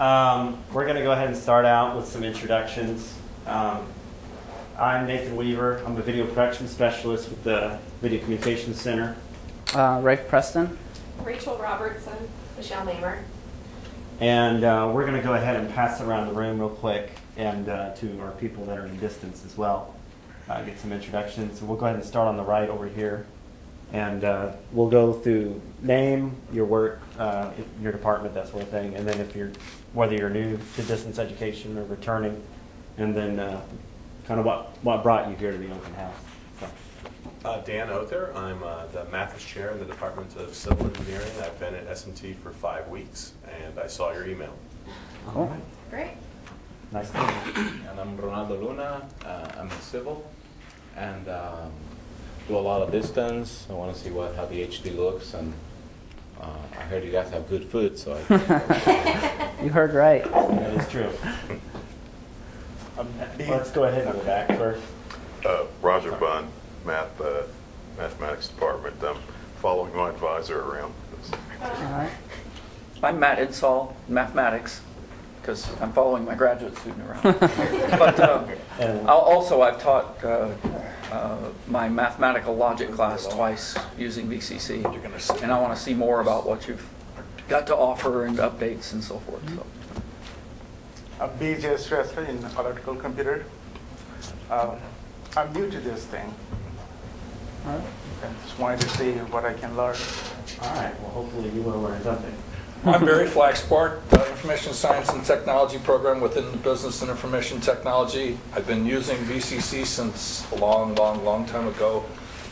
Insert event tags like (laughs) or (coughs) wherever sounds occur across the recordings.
Um, we're going to go ahead and start out with some introductions. Um, I'm Nathan Weaver. I'm a video production specialist with the Video Communications Center. Uh, Rafe Preston. Rachel Robertson. Michelle Mamer. And uh, we're going to go ahead and pass around the room real quick and uh, to our people that are in distance as well. Uh, get some introductions. So we'll go ahead and start on the right over here. And uh, we'll go through name, your work, uh, your department, that sort of thing. And then if you're, whether you're new to distance education or returning, and then uh, kind of what, what brought you here to the open house. So, Uh, Dan Oerther, I'm uh, the Mathes Chair in the Department of Civil Engineering. I've been at S&T for five weeks, and I saw your email. all right. Great. Nice to meet you. And I'm Ronaldo Luna. Uh, I'm in civil and um, do a lot of distance. I want to see what how the HD looks, and uh, I heard you guys have good food, so I, (laughs) You heard right. That is true. Um, Let's go ahead and go back first. Uh, Roger Bunn, Math, uh, Mathematics Department. I'm following my advisor around. All right. I'm Matt Insall, mathematics, because I'm following my graduate student around. (laughs) But uh, also, I've taught uh, uh, my mathematical logic class twice using VCC. And I want to see more about what you've got to offer and updates and so forth. So, Uh, BJ Shrestha in electrical computer. Um, I'm new to this thing. All right. I just wanted to see what I can learn. All right, well, hopefully you will learn something. I'm Barry Flachsbart, uh, Information Science and Technology Program within the Business and Information Technology. I've been using VCC since a long, long, long time ago,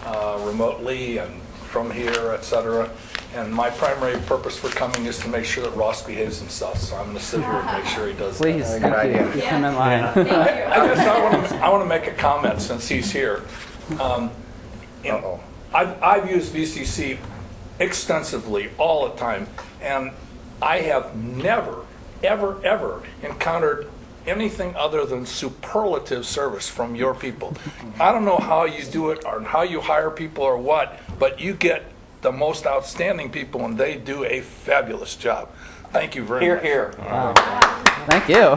uh, remotely and from here, etc. And my primary purpose for coming is to make sure that Ross behaves himself, so I'm going to sit here and make sure he does that. Please, thank you. Keep him in line. Thank you. I guess I want to, I want to make a comment since he's here. Um, you know, I've, I've used VCC extensively all the time, and I have never, ever, ever encountered anything other than superlative service from your people. (laughs) I don't know how you do it or how you hire people or what, but you get the most outstanding people and they do a fabulous job. Thank you very Here, much. here. Wow. Thank you.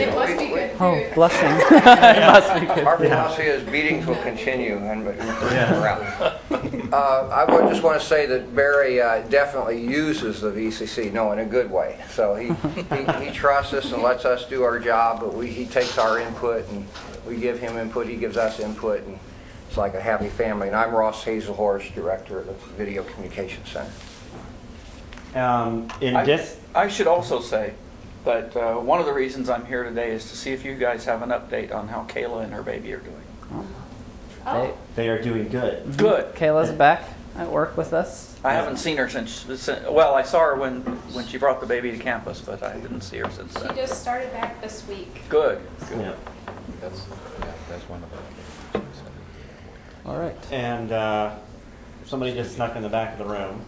It must be good Oh, food. blushing. (laughs) it must be good. Our philosophy is meetings will continue and but around. (laughs) Uh, I would just want to say that Barry uh, definitely uses the VCC, no, in a good way. So he, he, he trusts us and lets us do our job, but we, he takes our input and we give him input, he gives us input, and it's like a happy family. And I'm Ross Hazelhorst, Director of the Video Communications Center. Um, in I- dis, I should also say that uh, one of the reasons I'm here today is to see if you guys have an update on how Kayla and her baby are doing. Oh, they are doing good. Good. Kayla's back at work with us. I haven't seen her since, since- well, I saw her when, when she brought the baby to campus, but I didn't see her since she then. just started back this week. Good. Yeah. that's yeah, that's one of. All right. And uh, somebody just snuck in the back of the room,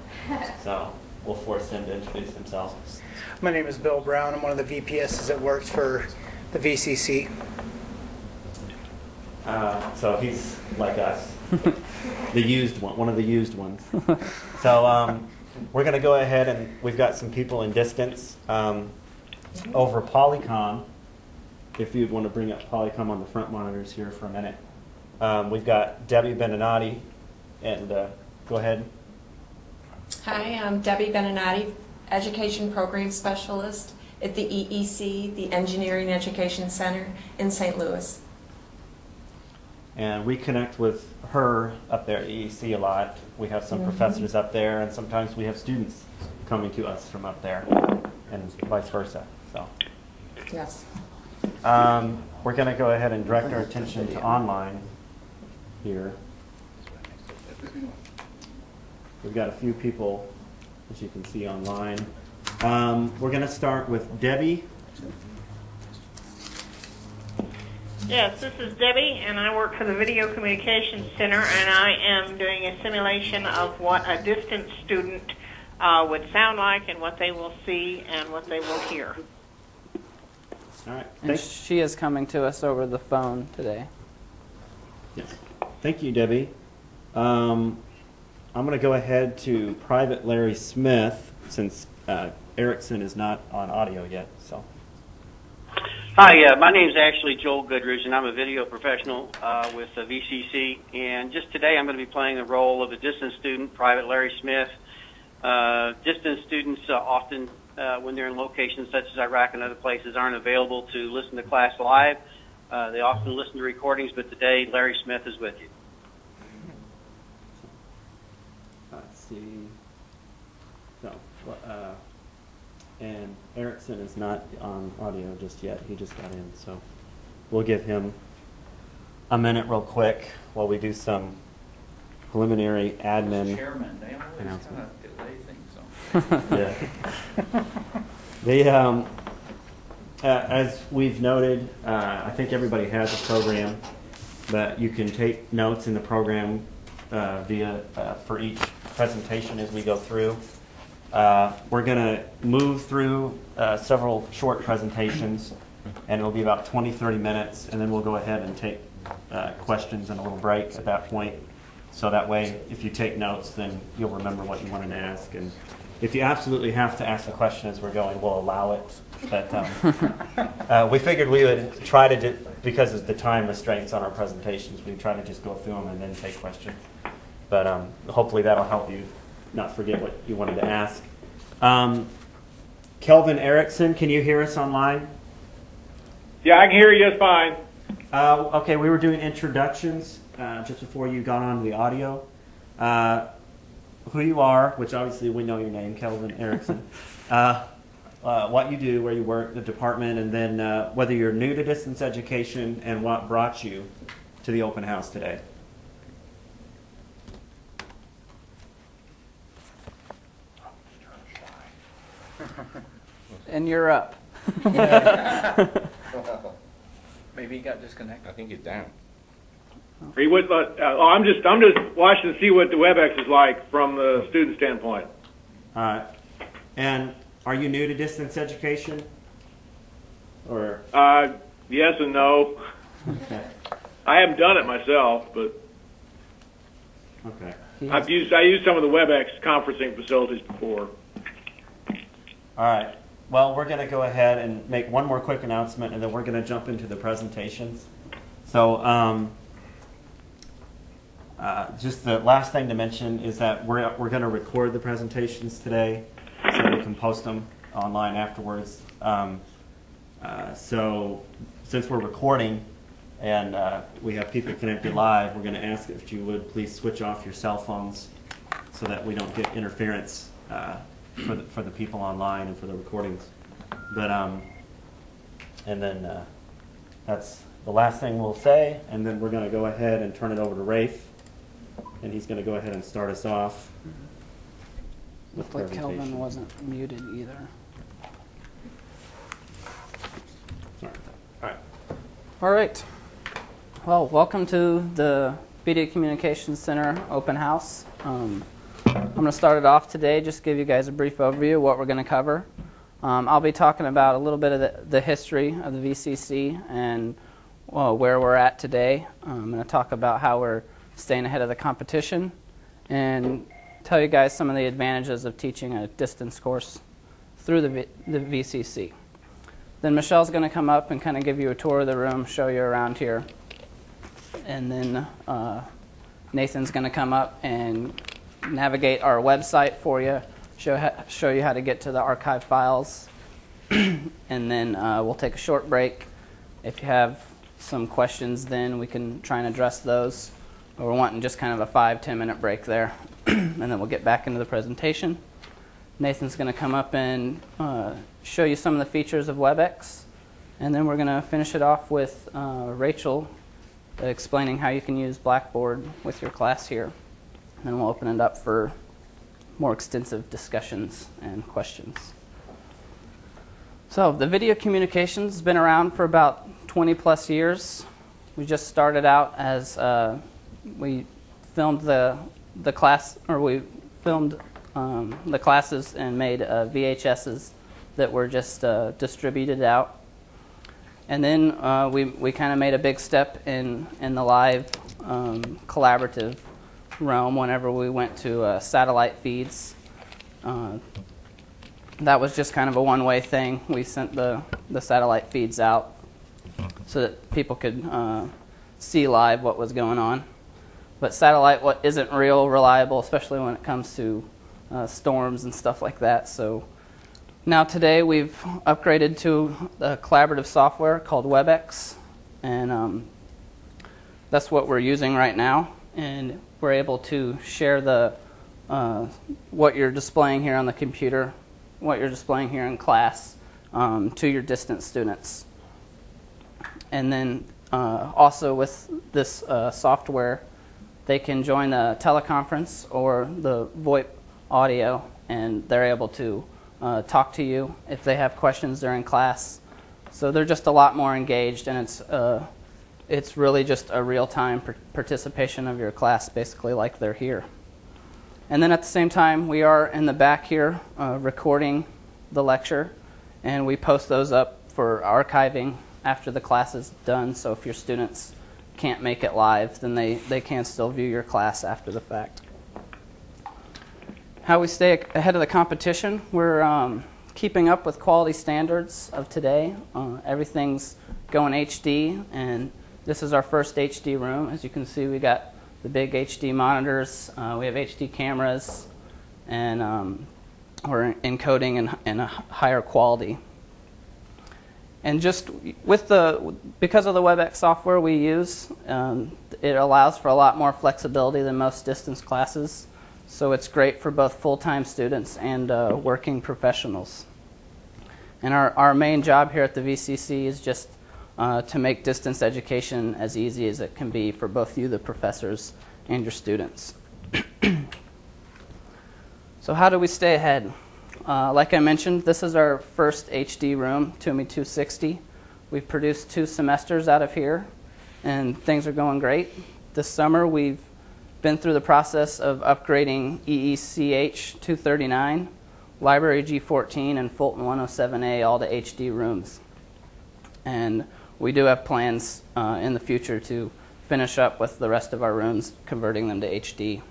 so (laughs) we'll force him to introduce himself. My name is Bill Brown. I'm one of the VPSs that works for the VCC. Uh, so he's like us, (laughs) the used one, one of the used ones. So um, we're going to go ahead and we've got some people in distance um, over Polycom. If you'd want to bring up Polycom on the front monitors here for a minute, um, we've got Debbie Beninati, and uh, go ahead. Hi, I'm Debbie Beninati, Education Program Specialist at the EEC, the Engineering Education Center in St. Louis. And we connect with her up there at EEC a lot. We have some professors up there, and sometimes we have students coming to us from up there, and vice versa. So Yes. um, we're going to go ahead and direct our attention to online here. We've got a few people, as you can see online. Um, we're going to start with Debbie. Yes, this is Debbie, and I work for the Video Communications Center, and I am doing a simulation of what a distant student uh, would sound like and what they will see and what they will hear. All right. And she is coming to us over the phone today. Yes. Thank you, Debbie. Um, I'm going to go ahead to Private Larry Smith, since uh, Erickson is not on audio yet, so. Hi, uh, my name is actually Joel Goodridge, and I'm a video professional uh, with the VCC. And just today, I'm going to be playing the role of a distance student, Private Larry Smith. Uh, distance students uh, often, uh, when they're in locations such as Iraq and other places, aren't available to listen to class live. Uh, they often listen to recordings, but today, Larry Smith is with you. Let's see. So, uh, and Erickson is not on audio just yet. He just got in, so we'll give him a minute real quick while we do some preliminary admin. Chairman, they always announcement. kind of delay things. so. (laughs) Yeah. They, um, uh, as we've noted, uh, I think everybody has a program, but you can take notes in the program uh, via uh, for each presentation as we go through. Uh, we're going to move through uh, several short presentations, and it'll be about 20, 30 minutes, and then we'll go ahead and take uh, questions and a little break at that point. So that way, if you take notes, then you'll remember what you wanted to ask. And if you absolutely have to ask a question as we're going, we'll allow it. But um, (laughs) uh, we figured we would try to, do, because of the time restraints on our presentations, we'd try to just go through them and then take questions. But um, hopefully that'll help you not forget what you wanted to ask. Um, Kelvin Erickson, can you hear us online? Yeah, I can hear you just fine. Uh, okay, we were doing introductions uh, just before you got on the audio. Uh, who you are, which obviously we know your name, Kelvin Erickson. (laughs) uh, uh, what you do, where you work, the department, and then uh, whether you're new to distance education and what brought you to the open house today. (laughs) And you're up. (laughs) Maybe he got disconnected. I think he's down. Are you with, uh, oh, I'm just I'm just watching to see what the WebEx is like from the student standpoint. All right. And are you new to distance education? Or Uh, yes and no. okay. (laughs) I haven't done it myself, but Okay. I've used I used some of the WebEx conferencing facilities before. All right. Well, we're going to go ahead and make one more quick announcement, and then we're going to jump into the presentations. So, um, uh, just the last thing to mention is that we're, we're going to record the presentations today so we can post them online afterwards. Um, uh, so, since we're recording and uh, we have people connected live, we're going to ask if you would please switch off your cell phones so that we don't get interference uh, for, the, for the people online and for the recordings. But, um, and then uh, that's the last thing we'll say, and then we're going to go ahead and turn it over to Rafe, and he's going to go ahead and start us off. with Looked like Kelvin wasn't muted either. Sorry. All right. All right. Well, welcome to the Video Communications Center open house. Um, I'm going to start it off today, just give you guys a brief overview of what we're going to cover. Um, I'll be talking about a little bit of the, the history of the VCC and well, where we're at today. Um, I'm going to talk about how we're staying ahead of the competition and tell you guys some of the advantages of teaching a distance course through the, v- the VCC. Then Michelle's going to come up and kind of give you a tour of the room, show you around here. And then uh, Nathan's going to come up and navigate our website for you, show, ha- show you how to get to the archive files. (clears throat) and then uh, we'll take a short break. If you have some questions, then we can try and address those. We're wanting just kind of a five, ten minute break there. (clears throat) and then we'll get back into the presentation. Nathan's going to come up and uh, show you some of the features of WebEx. And then we're going to finish it off with uh, Rachel explaining how you can use Blackboard with your class here. And then we'll open it up for more extensive discussions and questions. So, the video communications has been around for about 20 plus years. We just started out as uh, we filmed the, the class, or we filmed um, the classes and made uh, VHSs that were just uh, distributed out. And then uh, we, we kind of made a big step in, in the live um, collaborative realm whenever we went to uh, satellite feeds. Uh, that was just kind of a one-way thing. We sent the, the satellite feeds out so that people could uh, see live what was going on. But satellite what isn't real reliable, especially when it comes to uh, storms and stuff like that. So now today we've upgraded to a collaborative software called WebEx, and um, that's what we're using right now. And we're able to share the uh, what you're displaying here on the computer, what you're displaying here in class, um, to your distance students. And then uh, also with this uh, software, they can join the teleconference or the VoIP audio, and they're able to uh, talk to you if they have questions during class. So they're just a lot more engaged, and it's uh, it's really just a real-time par- participation of your class, basically like they're here. And then at the same time, we are in the back here uh, recording the lecture, and we post those up for archiving after the class is done. So if your students can't make it live, then they, they can still view your class after the fact. How we stay ahead of the competition, we're um, keeping up with quality standards of today. Uh, everything's going HD, and this is our first HD room. As you can see, we got the big HD monitors, uh, we have HD cameras, and um, we're encoding in, in a higher quality. And just with the, because of the WebEx software we use, um, it allows for a lot more flexibility than most distance classes. So it's great for both full-time students and uh, working professionals. And our, our main job here at the VCC is just uh, to make distance education as easy as it can be for both you, the professors, and your students. (clears throat) so how do we stay ahead? Uh, like I mentioned, this is our first HD room, Toomey 260. We've produced two semesters out of here, and things are going great. This summer, we've been through the process of upgrading EECH 239, Library G14, and Fulton 107A all to HD rooms. And we do have plans uh, in the future to finish up with the rest of our rooms, converting them to HD.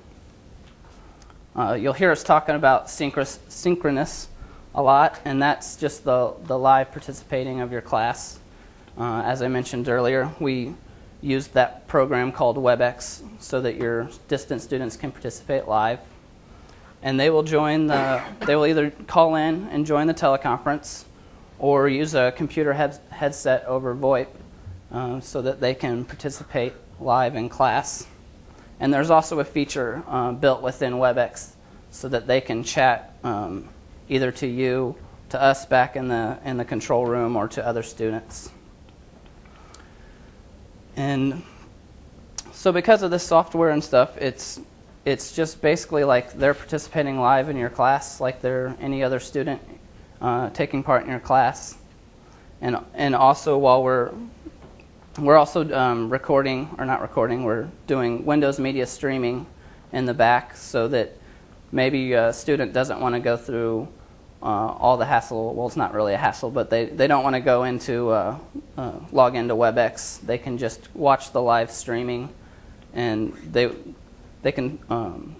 Uh, you'll hear us talking about synchronous, synchronous a lot, and that's just the, the live participating of your class. Uh, as I mentioned earlier, we used that program called WebEx so that your distance students can participate live. And they will join the, they will either call in and join the teleconference or use a computer head, headset over VoIP uh, so that they can participate live in class. And there's also a feature uh, built within WebEx so that they can chat um, either to you, to us back in the, in the control room, or to other students. And so because of this software and stuff, it's, it's just basically like they're participating live in your class like they're any other student uh, taking part in your class. And, and also while we're we're also um, recording, or not recording, we're doing Windows Media Streaming in the back so that maybe a student doesn't want to go through uh, all the hassle. Well, it's not really a hassle, but they, they don't want to go into uh, uh, log into WebEx. They can just watch the live streaming and they, they can. Um,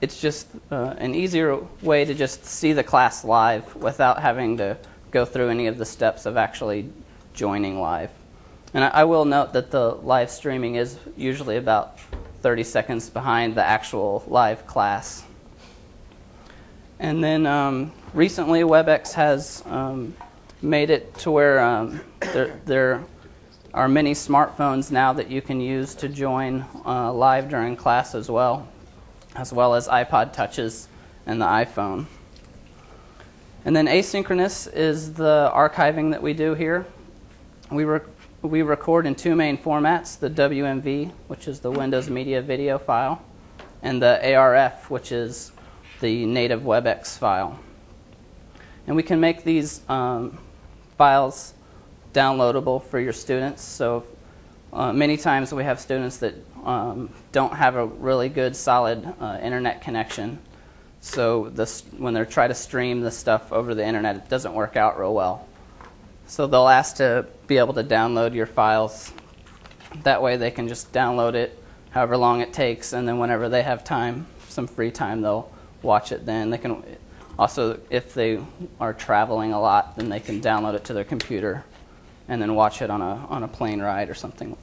it's just uh, an easier way to just see the class live without having to go through any of the steps of actually joining live. And I, I, will note that the live streaming is usually about 30 seconds behind the actual live class. And then um, recently, WebEx has um, made it to where um, there, there, are many smartphones now that you can use to join uh, live during class as well, as well as iPod Touches and the iPhone. And then asynchronous is the archiving that we do here. We, rec- we record in two main formats the WMV, which is the Windows Media Video file, and the ARF, which is the native WebEx file. And we can make these um, files downloadable for your students. So uh, many times we have students that um, don't have a really good, solid uh, internet connection. So this, when they're trying to stream the stuff over the internet, it doesn't work out real well. So they'll ask to be able to download your files. That way they can just download it however long it takes, and then whenever they have time, some free time, they'll watch it then. They can Also, if they are traveling a lot, then they can download it to their computer and then watch it on a, on a plane ride or something.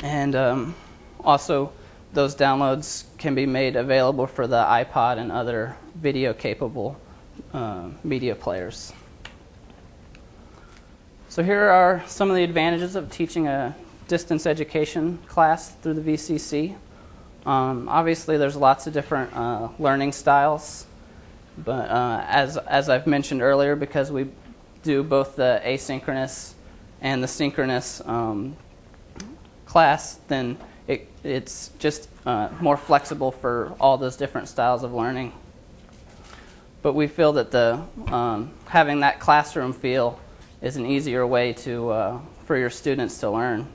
And um, also, those downloads can be made available for the iPod and other video capable uh, media players. So here are some of the advantages of teaching a distance education class through the VCC. Um, obviously, there's lots of different uh, learning styles, but uh, as, as I've mentioned earlier, because we do both the asynchronous and the synchronous um, class, then it, it's just uh, more flexible for all those different styles of learning. But we feel that the um, having that classroom feel is an easier way to uh, for your students to learn.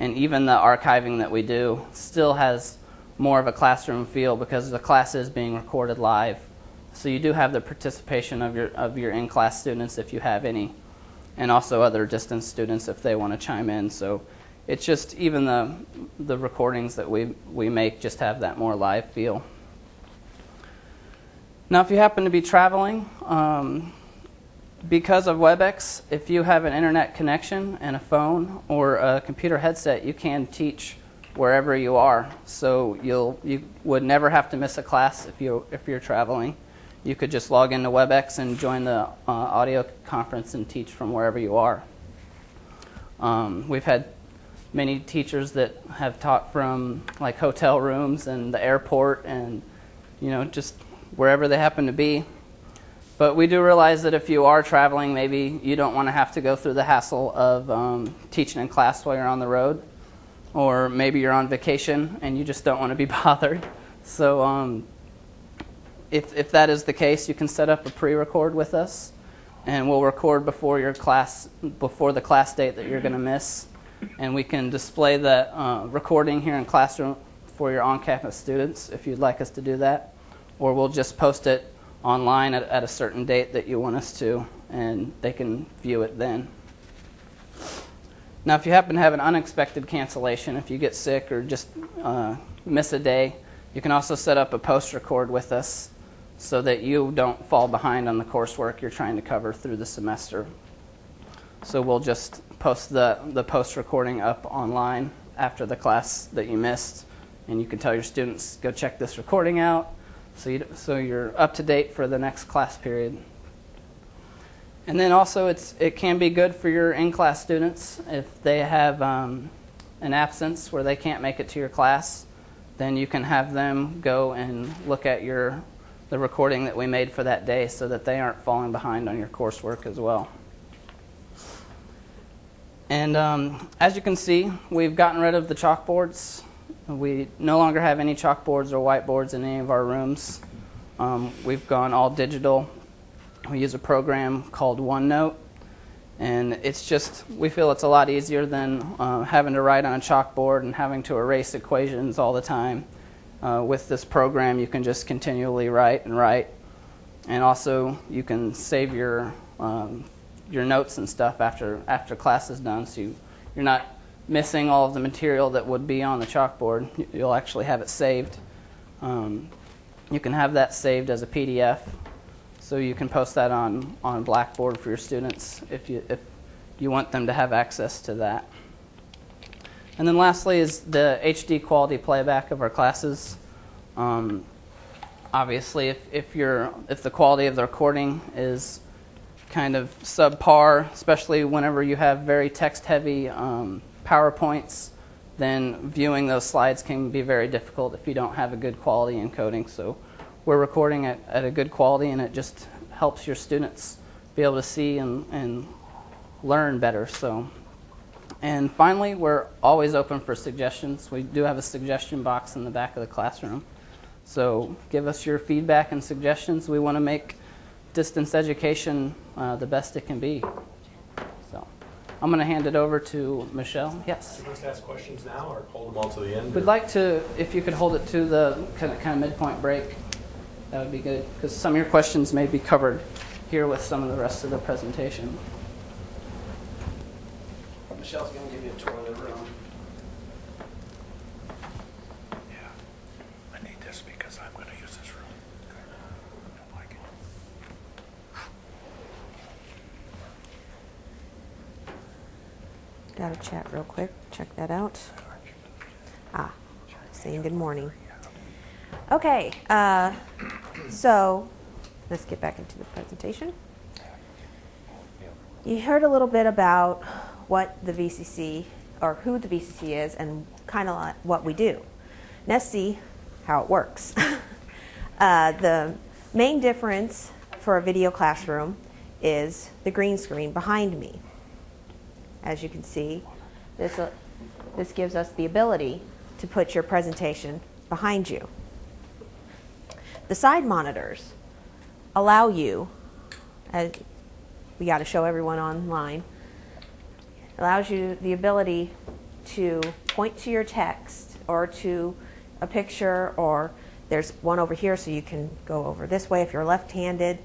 And even the archiving that we do still has more of a classroom feel because the class is being recorded live. So you do have the participation of your of your in-class students if you have any, and also other distance students if they want to chime in. So it's just even the the recordings that we we make just have that more live feel. Now, if you happen to be traveling, um, because of WebEx, if you have an internet connection and a phone or a computer headset, you can teach wherever you are. So you'll you would never have to miss a class if you if you're traveling. You could just log into WebEx and join the uh, audio conference and teach from wherever you are. Um, we've had many teachers that have taught from like hotel rooms and the airport and you know just wherever they happen to be. But we do realize that if you are traveling, maybe you don't want to have to go through the hassle of um, teaching in class while you're on the road. Or maybe you're on vacation and you just don't want to be (laughs) bothered. So, um, if, if that is the case, you can set up a pre record with us and we'll record before your class, before the class date that you're going to miss. And we can display that uh, recording here in classroom for your on campus students if you'd like us to do that. Or we'll just post it online at, at a certain date that you want us to, and they can view it then. Now, if you happen to have an unexpected cancellation, if you get sick or just uh, miss a day, you can also set up a post record with us so that you don't fall behind on the coursework you're trying to cover through the semester. So we'll just post the, the post recording up online after the class that you missed, and you can tell your students, go check this recording out so, you, so you're up to date for the next class period. And then also, it's, it can be good for your in class students if they have um, an absence where they can't make it to your class. Then you can have them go and look at your the recording that we made for that day so that they aren't falling behind on your coursework as well. And um, as you can see, we've gotten rid of the chalkboards. We no longer have any chalkboards or whiteboards in any of our rooms. Um, we've gone all digital. We use a program called OneNote, and it's just we feel it's a lot easier than uh, having to write on a chalkboard and having to erase equations all the time. Uh, with this program, you can just continually write and write, and also you can save your um, your notes and stuff after after class is done, so you, you're not missing all of the material that would be on the chalkboard. You'll actually have it saved. Um, you can have that saved as a PDF, so you can post that on, on Blackboard for your students if you, if you want them to have access to that. And then lastly is the HD quality playback of our classes. Um, obviously, if, if, you're, if the quality of the recording is kind of subpar, especially whenever you have very text heavy um, PowerPoints, then viewing those slides can be very difficult if you don't have a good quality encoding. So we're recording at, at a good quality and it just helps your students be able to see and, and learn better. So, and finally, we're always open for suggestions. We do have a suggestion box in the back of the classroom. So give us your feedback and suggestions. We want to make distance education uh, the best it can be. So I'm going to hand it over to Michelle. Yes. Do you want to ask questions now or hold them all to the end? We'd like to, if you could hold it to the kind of, kind of midpoint break, that would be good, because some of your questions may be covered here with some of the rest of the presentation. Michelle's going to give you a tour of the room. I need this because I'm going to use this room. Got a chat real quick. Check that out. Ah, saying good morning. Okay, uh, so let's get back into the presentation. You heard a little bit about what the VCC, or who the VCC is, and kind of what we do. Let's see how it works. (laughs) uh, the main difference for a video classroom is the green screen behind me. As you can see, this, uh, this gives us the ability to put your presentation behind you. The side monitors allow you, as we got to show everyone online, allows you the ability to point to your text or to a picture or there's one over here so you can go over this way if you're left-handed.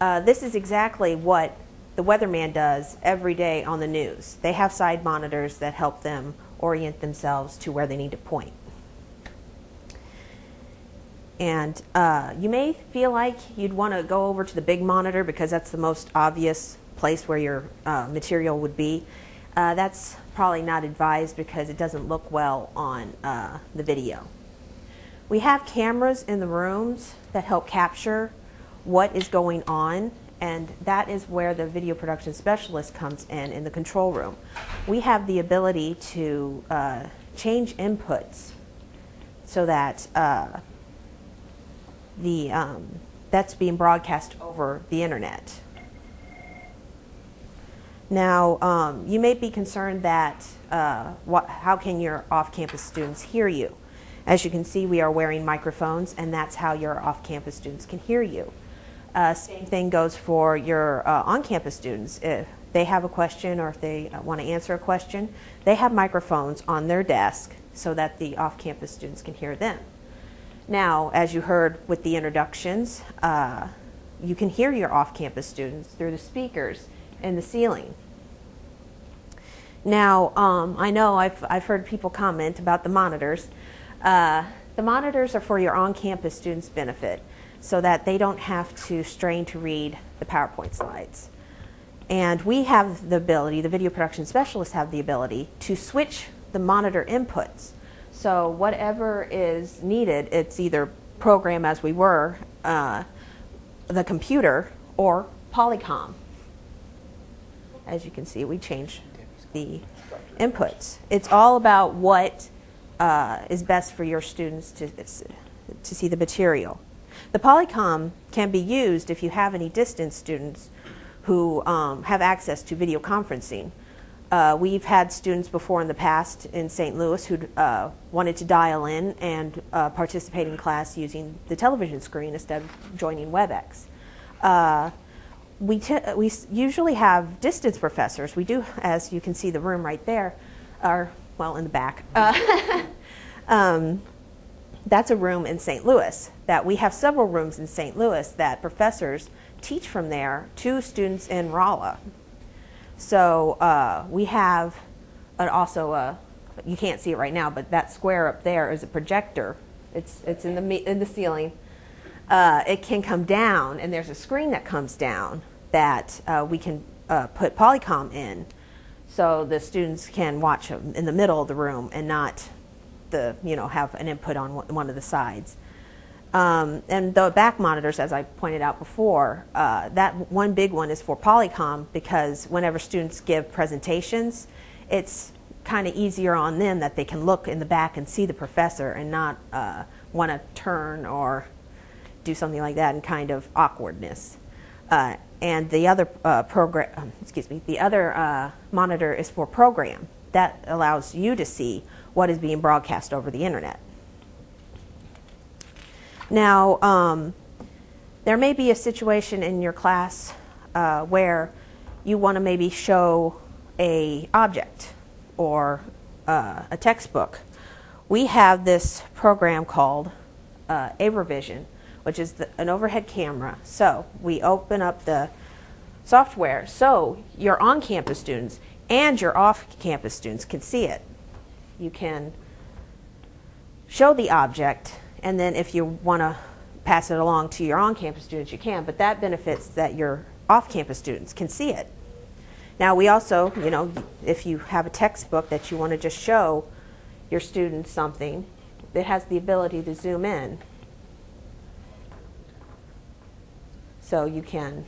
Uh, this is exactly what the weatherman does every day on the news. They have side monitors that help them orient themselves to where they need to point. And uh, you may feel like you'd want to go over to the big monitor because that's the most obvious place where your uh, material would be. Uh, that's probably not advised because it doesn't look well on uh, the video. We have cameras in the rooms that help capture what is going on and that is where the video production specialist comes in in the control room. We have the ability to uh, change inputs so that uh, the um, that's being broadcast over the internet. Now, um, you may be concerned that uh, what, how can your off-campus students hear you? As you can see, we are wearing microphones, and that's how your off-campus students can hear you. Uh, same thing goes for your uh, on-campus students. If they have a question or if they uh, want to answer a question, they have microphones on their desk so that the off-campus students can hear them. Now, as you heard with the introductions, uh, you can hear your off-campus students through the speakers in the ceiling. Now, um, I know I've, I've heard people comment about the monitors. Uh, the monitors are for your on-campus students' benefit so that they don't have to strain to read the PowerPoint slides. And we have the ability, the video production specialists have the ability to switch the monitor inputs. So whatever is needed, it's either program as we were, uh, the computer, or Polycom. As you can see, we change the inputs. It's all about what uh, is best for your students to, to see the material. The Polycom can be used if you have any distance students who um, have access to video conferencing. Uh, we've had students before in the past in St. Louis who uh, wanted to dial in and uh, participate in class using the television screen instead of joining WebEx. Uh, we, we usually have distance professors. We do, as you can see the room right there, are, well, in the back. Uh, (laughs) um, that's a room in St. Louis that we have several rooms in St. Louis that professors teach from there to students in Rolla. So uh, we have an also a, you can't see it right now, but that square up there is a projector. It's, it's in, the, in the ceiling. Uh, it can come down, and there's a screen that comes down that uh, we can uh, put Polycom in so the students can watch them in the middle of the room and not the, you know, have an input on one of the sides. Um, and the back monitors, as I pointed out before, uh, that one big one is for Polycom because whenever students give presentations, it's kind of easier on them that they can look in the back and see the professor and not uh, want to turn or do something like that in kind of awkwardness. Uh, and the other uh, program, um, excuse me, the other uh, monitor is for program. That allows you to see what is being broadcast over the internet. Now, um, there may be a situation in your class uh, where you want to maybe show a object or uh, a textbook. We have this program called uh, AverVision, which is the, an overhead camera. So we open up the software so your on-campus students and your off-campus students can see it you can show the object, and then if you want to pass it along to your on-campus students, you can, but that benefits that your off-campus students can see it. Now, we also, you know, if you have a textbook that you want to just show your students something, it has the ability to zoom in. So you can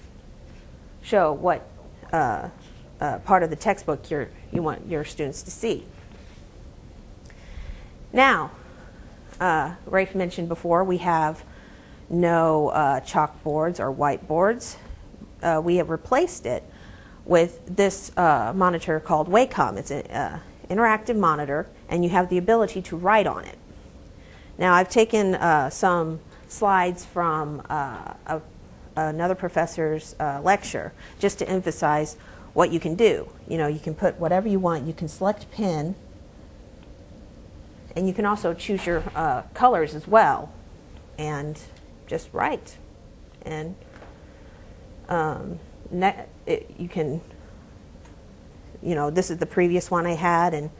show what uh, uh, part of the textbook you want your students to see. Now, uh, Rafe mentioned before, we have no uh, chalkboards or whiteboards. Uh, we have replaced it with this uh, monitor called Wacom. It's an uh, interactive monitor, and you have the ability to write on it. Now, I've taken uh, some slides from a, another professor's lecture just to emphasize what you can do. You know, you can put whatever you want. You can select pen, and you can also choose your uh, colors as well, and just write. And um, it, you can, you know, this is the previous one I had, and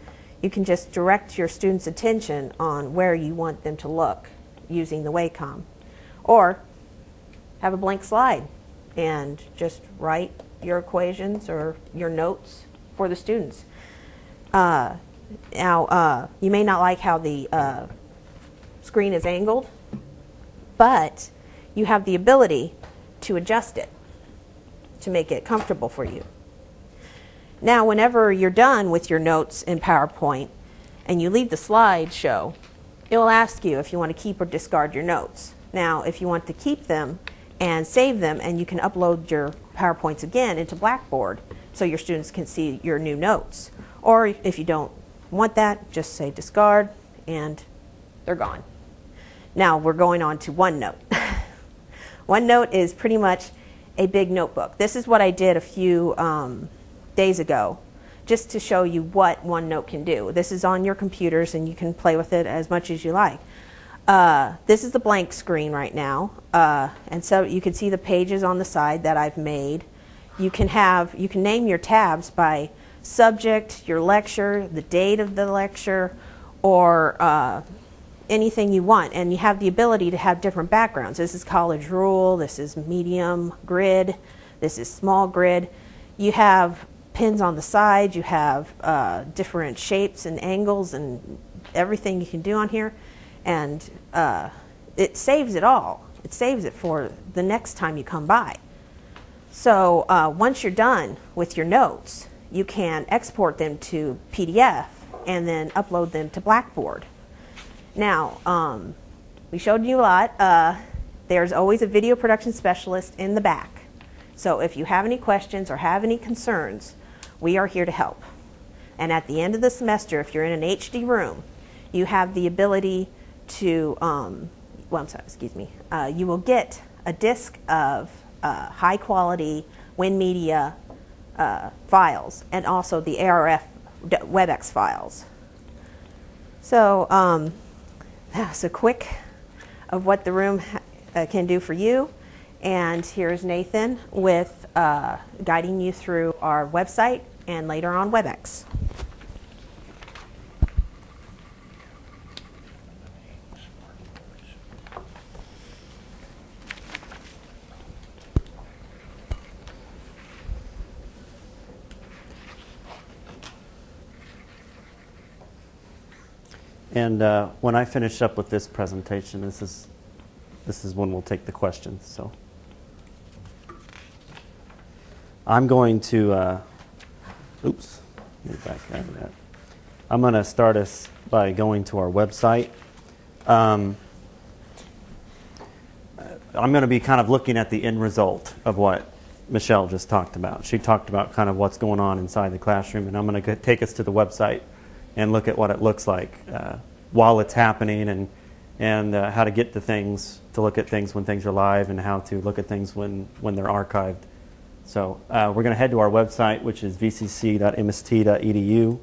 you can just direct your students' attention on where you want them to look using the Wacom. Or have a blank slide and just write your equations or your notes for the students. Uh, now, uh, you may not like how the uh, screen is angled, but you have the ability to adjust it to make it comfortable for you. Now, whenever you're done with your notes in PowerPoint and you leave the slideshow, it will ask you if you want to keep or discard your notes. Now, if you want to keep them and save them, and you can upload your PowerPoints again into Blackboard so your students can see your new notes. Or if you don't want that, just say discard and they're gone. Now we're going on to OneNote. (laughs) OneNote is pretty much a big notebook. This is what I did a few um, days ago just to show you what OneNote can do. This is on your computers and you can play with it as much as you like. Uh, this is the blank screen right now, uh, and so you can see the pages on the side that I've made. You can have you can name your tabs by subject, your lecture, the date of the lecture, or uh, anything you want. And you have the ability to have different backgrounds. This is college rule. This is medium grid. This is small grid. You have pins on the side. You have uh, different shapes and angles and everything you can do on here and uh, it saves it all. It saves it for the next time you come by. So uh, once you're done with your notes, you can export them to PDF and then upload them to Blackboard. Now, um, we showed you a lot. Uh, there's always a video production specialist in the back. So if you have any questions or have any concerns, we are here to help. And at the end of the semester, if you're in an HD room, you have the ability to, um, well, I'm sorry, excuse me, uh, you will get a disk of uh, high quality WinMedia uh, files and also the ARF WebEx files. So um, that's a quick of what the room uh, can do for you. And here's Nathan with uh, guiding you through our website and later on WebEx. And uh, when I finish up with this presentation, this is this is when we'll take the questions. So I'm going to, uh, oops, me back out of that. I'm going to start us by going to our website. Um, I'm going to be kind of looking at the end result of what Michelle just talked about. She talked about kind of what's going on inside the classroom, and I'm going to take us to the website and look at what it looks like uh, while it's happening and and uh, how to get to things to look at things when things are live and how to look at things when when they're archived. So uh, we're going to head to our website which is vcc.mst.edu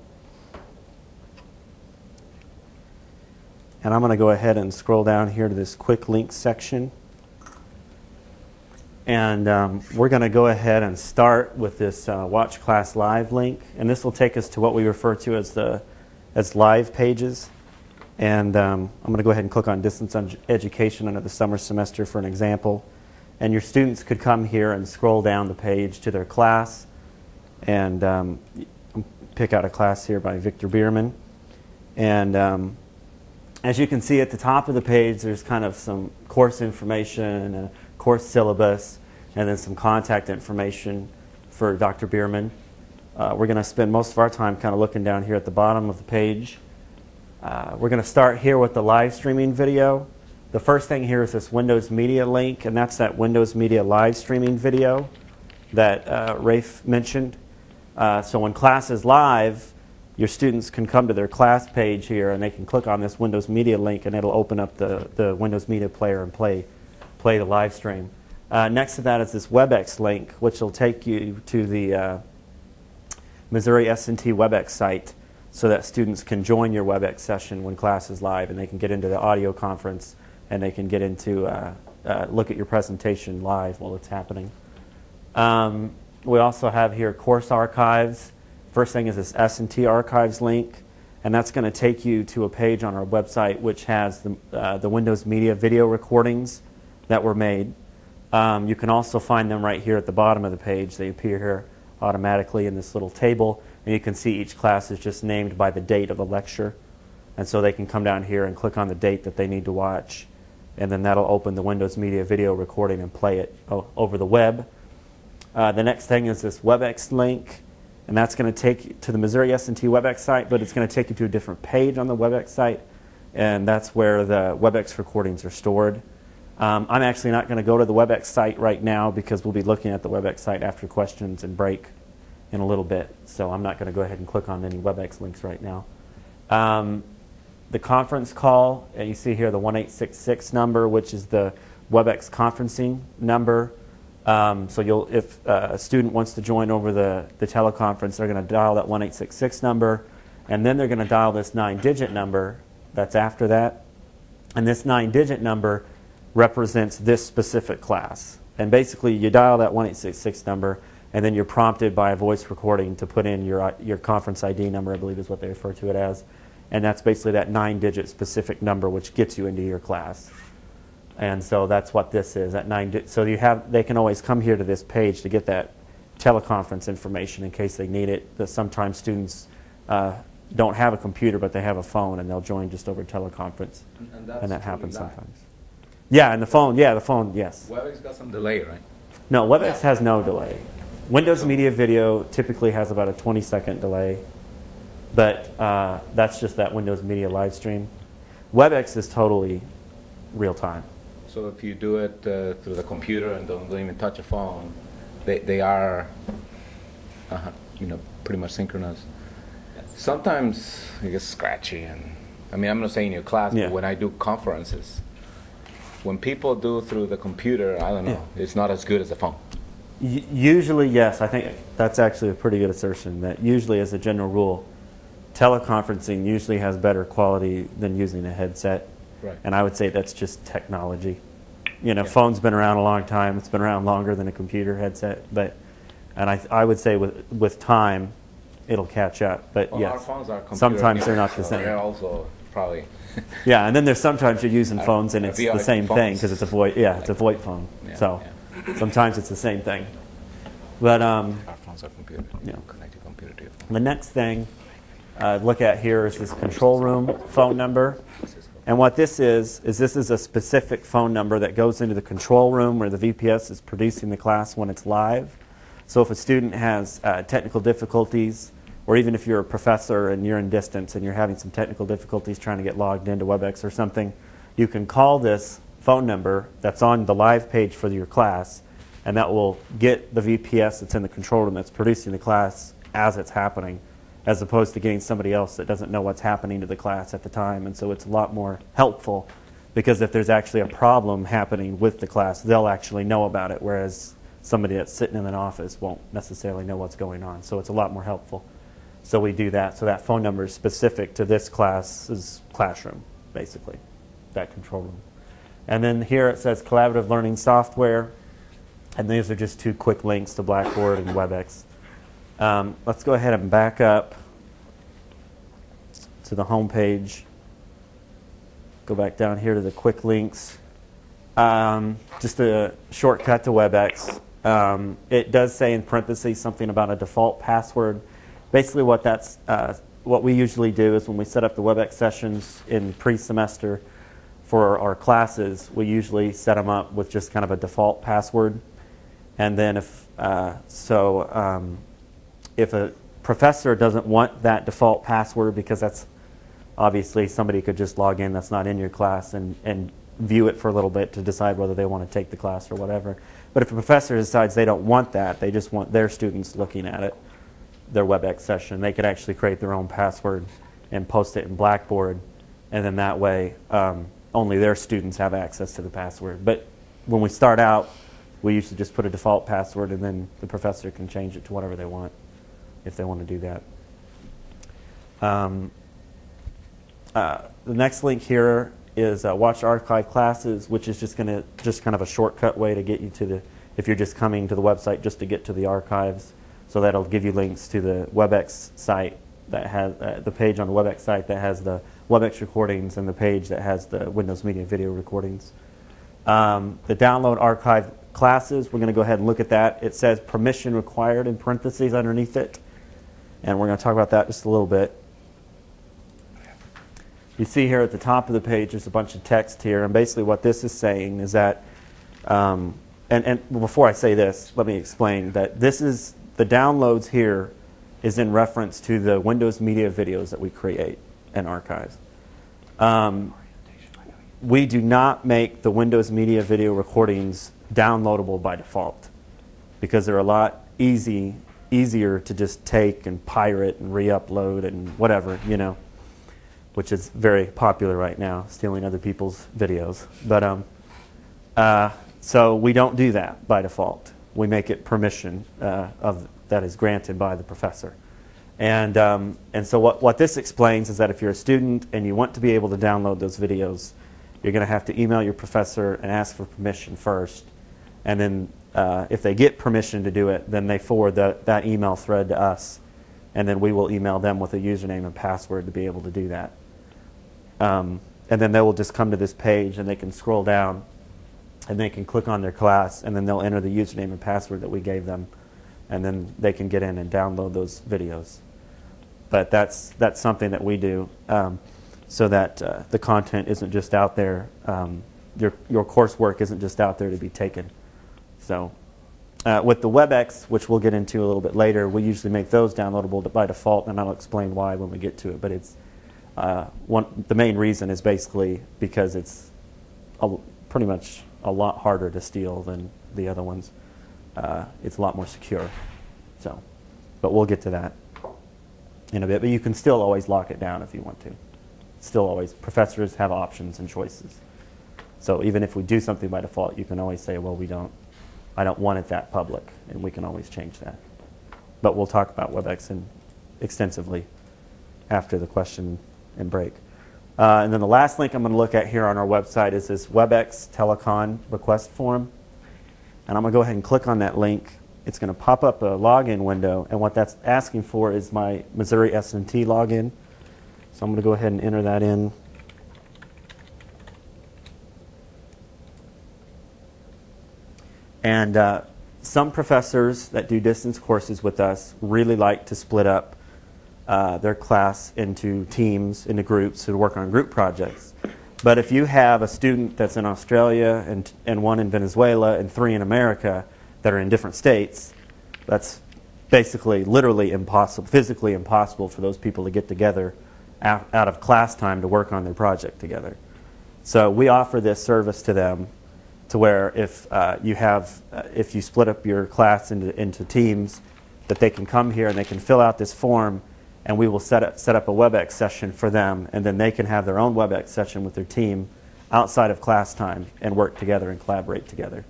and i'm going to go ahead and scroll down here to this quick links section. And um, we're going to go ahead and start with this uh, watch class live link. And this will take us to what we refer to as the as live pages. And um, I'm going to go ahead and click on distance education under the summer semester for an example. And your students could come here and scroll down the page to their class. and um, pick out a class here by Victor Birman. And um, as you can see at the top of the page, there's kind of some course information, a course syllabus, and then some contact information for Dr. Birman. Uh, we're going to spend most of our time kind of looking down here at the bottom of the page. Uh, we're going to start here with the live streaming video. The first thing here is this Windows Media link, and that's that Windows Media live streaming video that uh, Rafe mentioned. Uh, so when class is live, your students can come to their class page here and they can click on this Windows Media link and it'll open up the, the Windows Media player and play, play the live stream. Uh, next to that is this WebEx link, which will take you to the uh, Missouri S&T WebEx site so that students can join your WebEx session when class is live and they can get into the audio conference and they can get into uh, uh, look at your presentation live while it's happening. Um, we also have here course archives. First thing is this S&T archives link, and that's going to take you to a page on our website which has the, uh, the Windows Media video recordings that were made. Um, you can also find them right here at the bottom of the page. They appear here automatically in this little table, and you can see each class is just named by the date of the lecture. And so they can come down here and click on the date that they need to watch, and then that'll open the Windows Media video recording and play it over the web. Uh, the next thing is this WebEx link, and that's going to take you to the Missouri S&T WebEx site, but it's going to take you to a different page on the WebEx site, and that's where the WebEx recordings are stored. Um, I'm actually not going to go to the WebEx site right now because we'll be looking at the WebEx site after questions and break in a little bit, so I'm not going to go ahead and click on any WebEx links right now. Um, the conference call, and you see here the 1866 number, which is the WebEx conferencing number. Um, so you'll, if uh, a student wants to join over the, the teleconference, they're going to dial that 1866 number, and then they're going to dial this nine-digit number that's after that. And this nine-digit number represents this specific class. And basically, you dial that 1866 number, and then you're prompted by a voice recording to put in your, your conference ID number, I believe is what they refer to it as. And that's basically that nine-digit specific number which gets you into your class. And so that's what this is. At nine, so you have they can always come here to this page to get that teleconference information in case they need it. That sometimes students uh, don't have a computer but they have a phone and they'll join just over teleconference, and, and that happens live. sometimes. Yeah, and the phone. Yeah, the phone. Yes. WebEx got some delay, right? No, WebEx has no delay. Windows Media Video typically has about a 20 second delay, but uh, that's just that Windows Media live stream. WebEx is totally real time. So if you do it uh, through the computer and don't, don't, even touch a phone, they, they are, uh, you know, pretty much synchronous. Sometimes it gets scratchy, and I mean, I'm not saying in your class, yeah. but when I do conferences, when people do through the computer, I don't know, yeah. it's not as good as the phone. Usually, yes. I think that's actually a pretty good assertion. That usually, as a general rule, teleconferencing usually has better quality than using a headset. Right. And I would say that's just technology. You know, yeah. phone's been around a long time. It's been around longer than a computer headset, but and I I would say with with time, it'll catch up. But well, yes, sometimes they're not the so same. They're also probably. (laughs) yeah, and then there's sometimes you're using phones and it's the same phones. thing because it's a VoIP. Yeah, it's a VoIP phone. Yeah, so yeah. sometimes it's the same thing. But um, our phones are computer. Yeah. Connected computer to your phone. The next thing uh, look at here is this control room phone number. And what this is, is this is a specific phone number that goes into the control room where the VPS is producing the class when it's live. So if a student has uh, technical difficulties, or even if you're a professor and you're in distance and you're having some technical difficulties trying to get logged into WebEx or something, you can call this phone number that's on the live page for your class, and that will get the VPS that's in the control room that's producing the class as it's happening as opposed to getting somebody else that doesn't know what's happening to the class at the time. And so it's a lot more helpful because if there's actually a problem happening with the class, they'll actually know about it, whereas somebody that's sitting in an office won't necessarily know what's going on. So it's a lot more helpful. So we do that. So that phone number is specific to this class's classroom, basically, that control room. And then here it says collaborative learning software. And these are just two quick links to Blackboard and WebEx. Um, let's go ahead and back up to the home page. Go back down here to the quick links. Um, just a shortcut to WebEx. Um, it does say in parentheses something about a default password. Basically, what that's uh, what we usually do is when we set up the WebEx sessions in pre-semester for our classes, we usually set them up with just kind of a default password, and then if uh, so, um, if a professor doesn't want that default password because that's obviously somebody could just log in that's not in your class and, and view it for a little bit to decide whether they want to take the class or whatever. But if a professor decides they don't want that, they just want their students looking at it, their WebEx session, they could actually create their own password and post it in Blackboard, and then that way um, only their students have access to the password. But when we start out, we usually just put a default password, and then the professor can change it to whatever they want if they want to do that. Um, uh, the next link here is uh, watch archive classes, which is just going to just kind of a shortcut way to get you to the if you're just coming to the website just to get to the archives. So that'll give you links to the WebEx site that has uh, the page on the WebEx site that has the WebEx recordings and the page that has the Windows Media video recordings. Um, the download archive classes, we're going to go ahead and look at that. It says permission required in parentheses underneath it, and we're going to talk about that just a little bit. You see here at the top of the page, there's a bunch of text here, and basically what this is saying is that, um, and, and before I say this, let me explain that this is the downloads here is in reference to the Windows Media videos that we create and archive. Um, we do not make the Windows Media video recordings downloadable by default because they're a lot easy easier to just take and pirate and re-upload and whatever, you know which is very popular right now, stealing other people's videos. But um, uh, so we don't do that by default. We make it permission uh, of that is granted by the professor. And, um, and so what, what this explains is that if you're a student and you want to be able to download those videos, you're going to have to email your professor and ask for permission first. And then uh, if they get permission to do it, then they forward the, that email thread to us. And then we will email them with a username and password to be able to do that. Um, and then they will just come to this page and they can scroll down and they can click on their class and then they'll enter the username and password that we gave them and then they can get in and download those videos. But that's, that's something that we do um, so that uh, the content isn't just out there, um, your, your coursework isn't just out there to be taken. So uh, with the WebEx, which we'll get into a little bit later, we usually make those downloadable by default, and I'll explain why when we get to it. But it's uh, one, the main reason is basically because it's a, pretty much a lot harder to steal than the other ones. Uh, it's a lot more secure. So, but we'll get to that in a bit. But you can still always lock it down if you want to. Still always, professors have options and choices. So even if we do something by default, you can always say, well, we don't, I don't want it that public, and we can always change that. But we'll talk about WebEx in, extensively after the question and break. Uh, and then the last link I'm going to look at here on our website is this WebEx Telecon request form. And I'm going to go ahead and click on that link. It's going to pop up a login window, and what that's asking for is my Missouri S&T login. So I'm going to go ahead and enter that in. And uh, some professors that do distance courses with us really like to split up uh, their class into teams, into groups, to work on group projects. But if you have a student that's in Australia and, and one in Venezuela and three in America that are in different states, that's basically literally impossible, physically impossible for those people to get together out, out of class time to work on their project together. So we offer this service to them to where if uh, you have, uh, if you split up your class into, into teams, that they can come here and they can fill out this form and we will set up, set up a WebEx session for them, and then they can have their own WebEx session with their team outside of class time and work together and collaborate together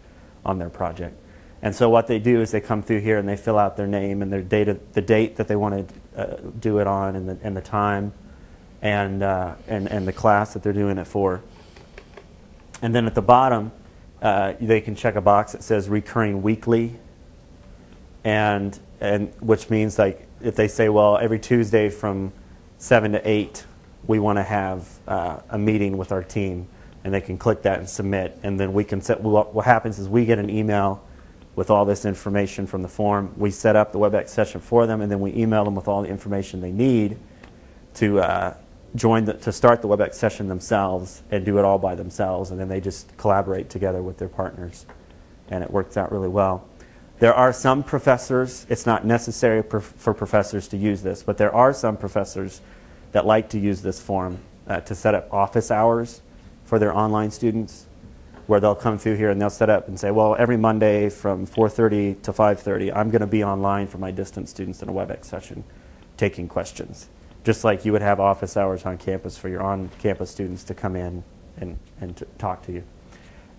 on their project. And so what they do is they come through here and they fill out their name and their data, the date that they want to uh, do it on and the, and the time and, uh, and, and the class that they're doing it for. And then at the bottom, uh, they can check a box that says recurring weekly, and, and which means like if they say, well, every Tuesday from 7 to 8, we want to have uh, a meeting with our team, and they can click that and submit, and then we can set. What, what happens is we get an email with all this information from the form. We set up the WebEx session for them, and then we email them with all the information they need to uh, join the, to start the WebEx session themselves and do it all by themselves, and then they just collaborate together with their partners, and it works out really well. There are some professors, it's not necessary for professors to use this, but there are some professors that like to use this form uh, to set up office hours for their online students where they'll come through here and they'll set up and say, well, every Monday from 4.30 to 5.30, I'm going to be online for my distance students in a WebEx session taking questions. Just like you would have office hours on campus for your on-campus students to come in and, and to talk to you.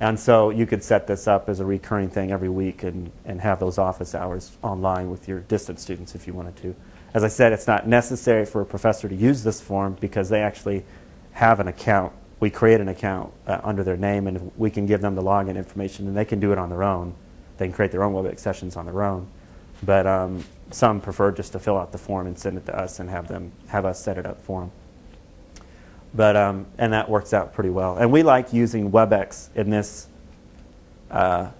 And so you could set this up as a recurring thing every week and, and have those office hours online with your distance students if you wanted to. As I said, it's not necessary for a professor to use this form because they actually have an account we create an account uh, under their name and we can give them the login information and they can do it on their own. They can create their own WebEx sessions on their own. But um, some prefer just to fill out the form and send it to us and have them have us set it up for them. But um, and that works out pretty well. And we like using WebEx in this uh,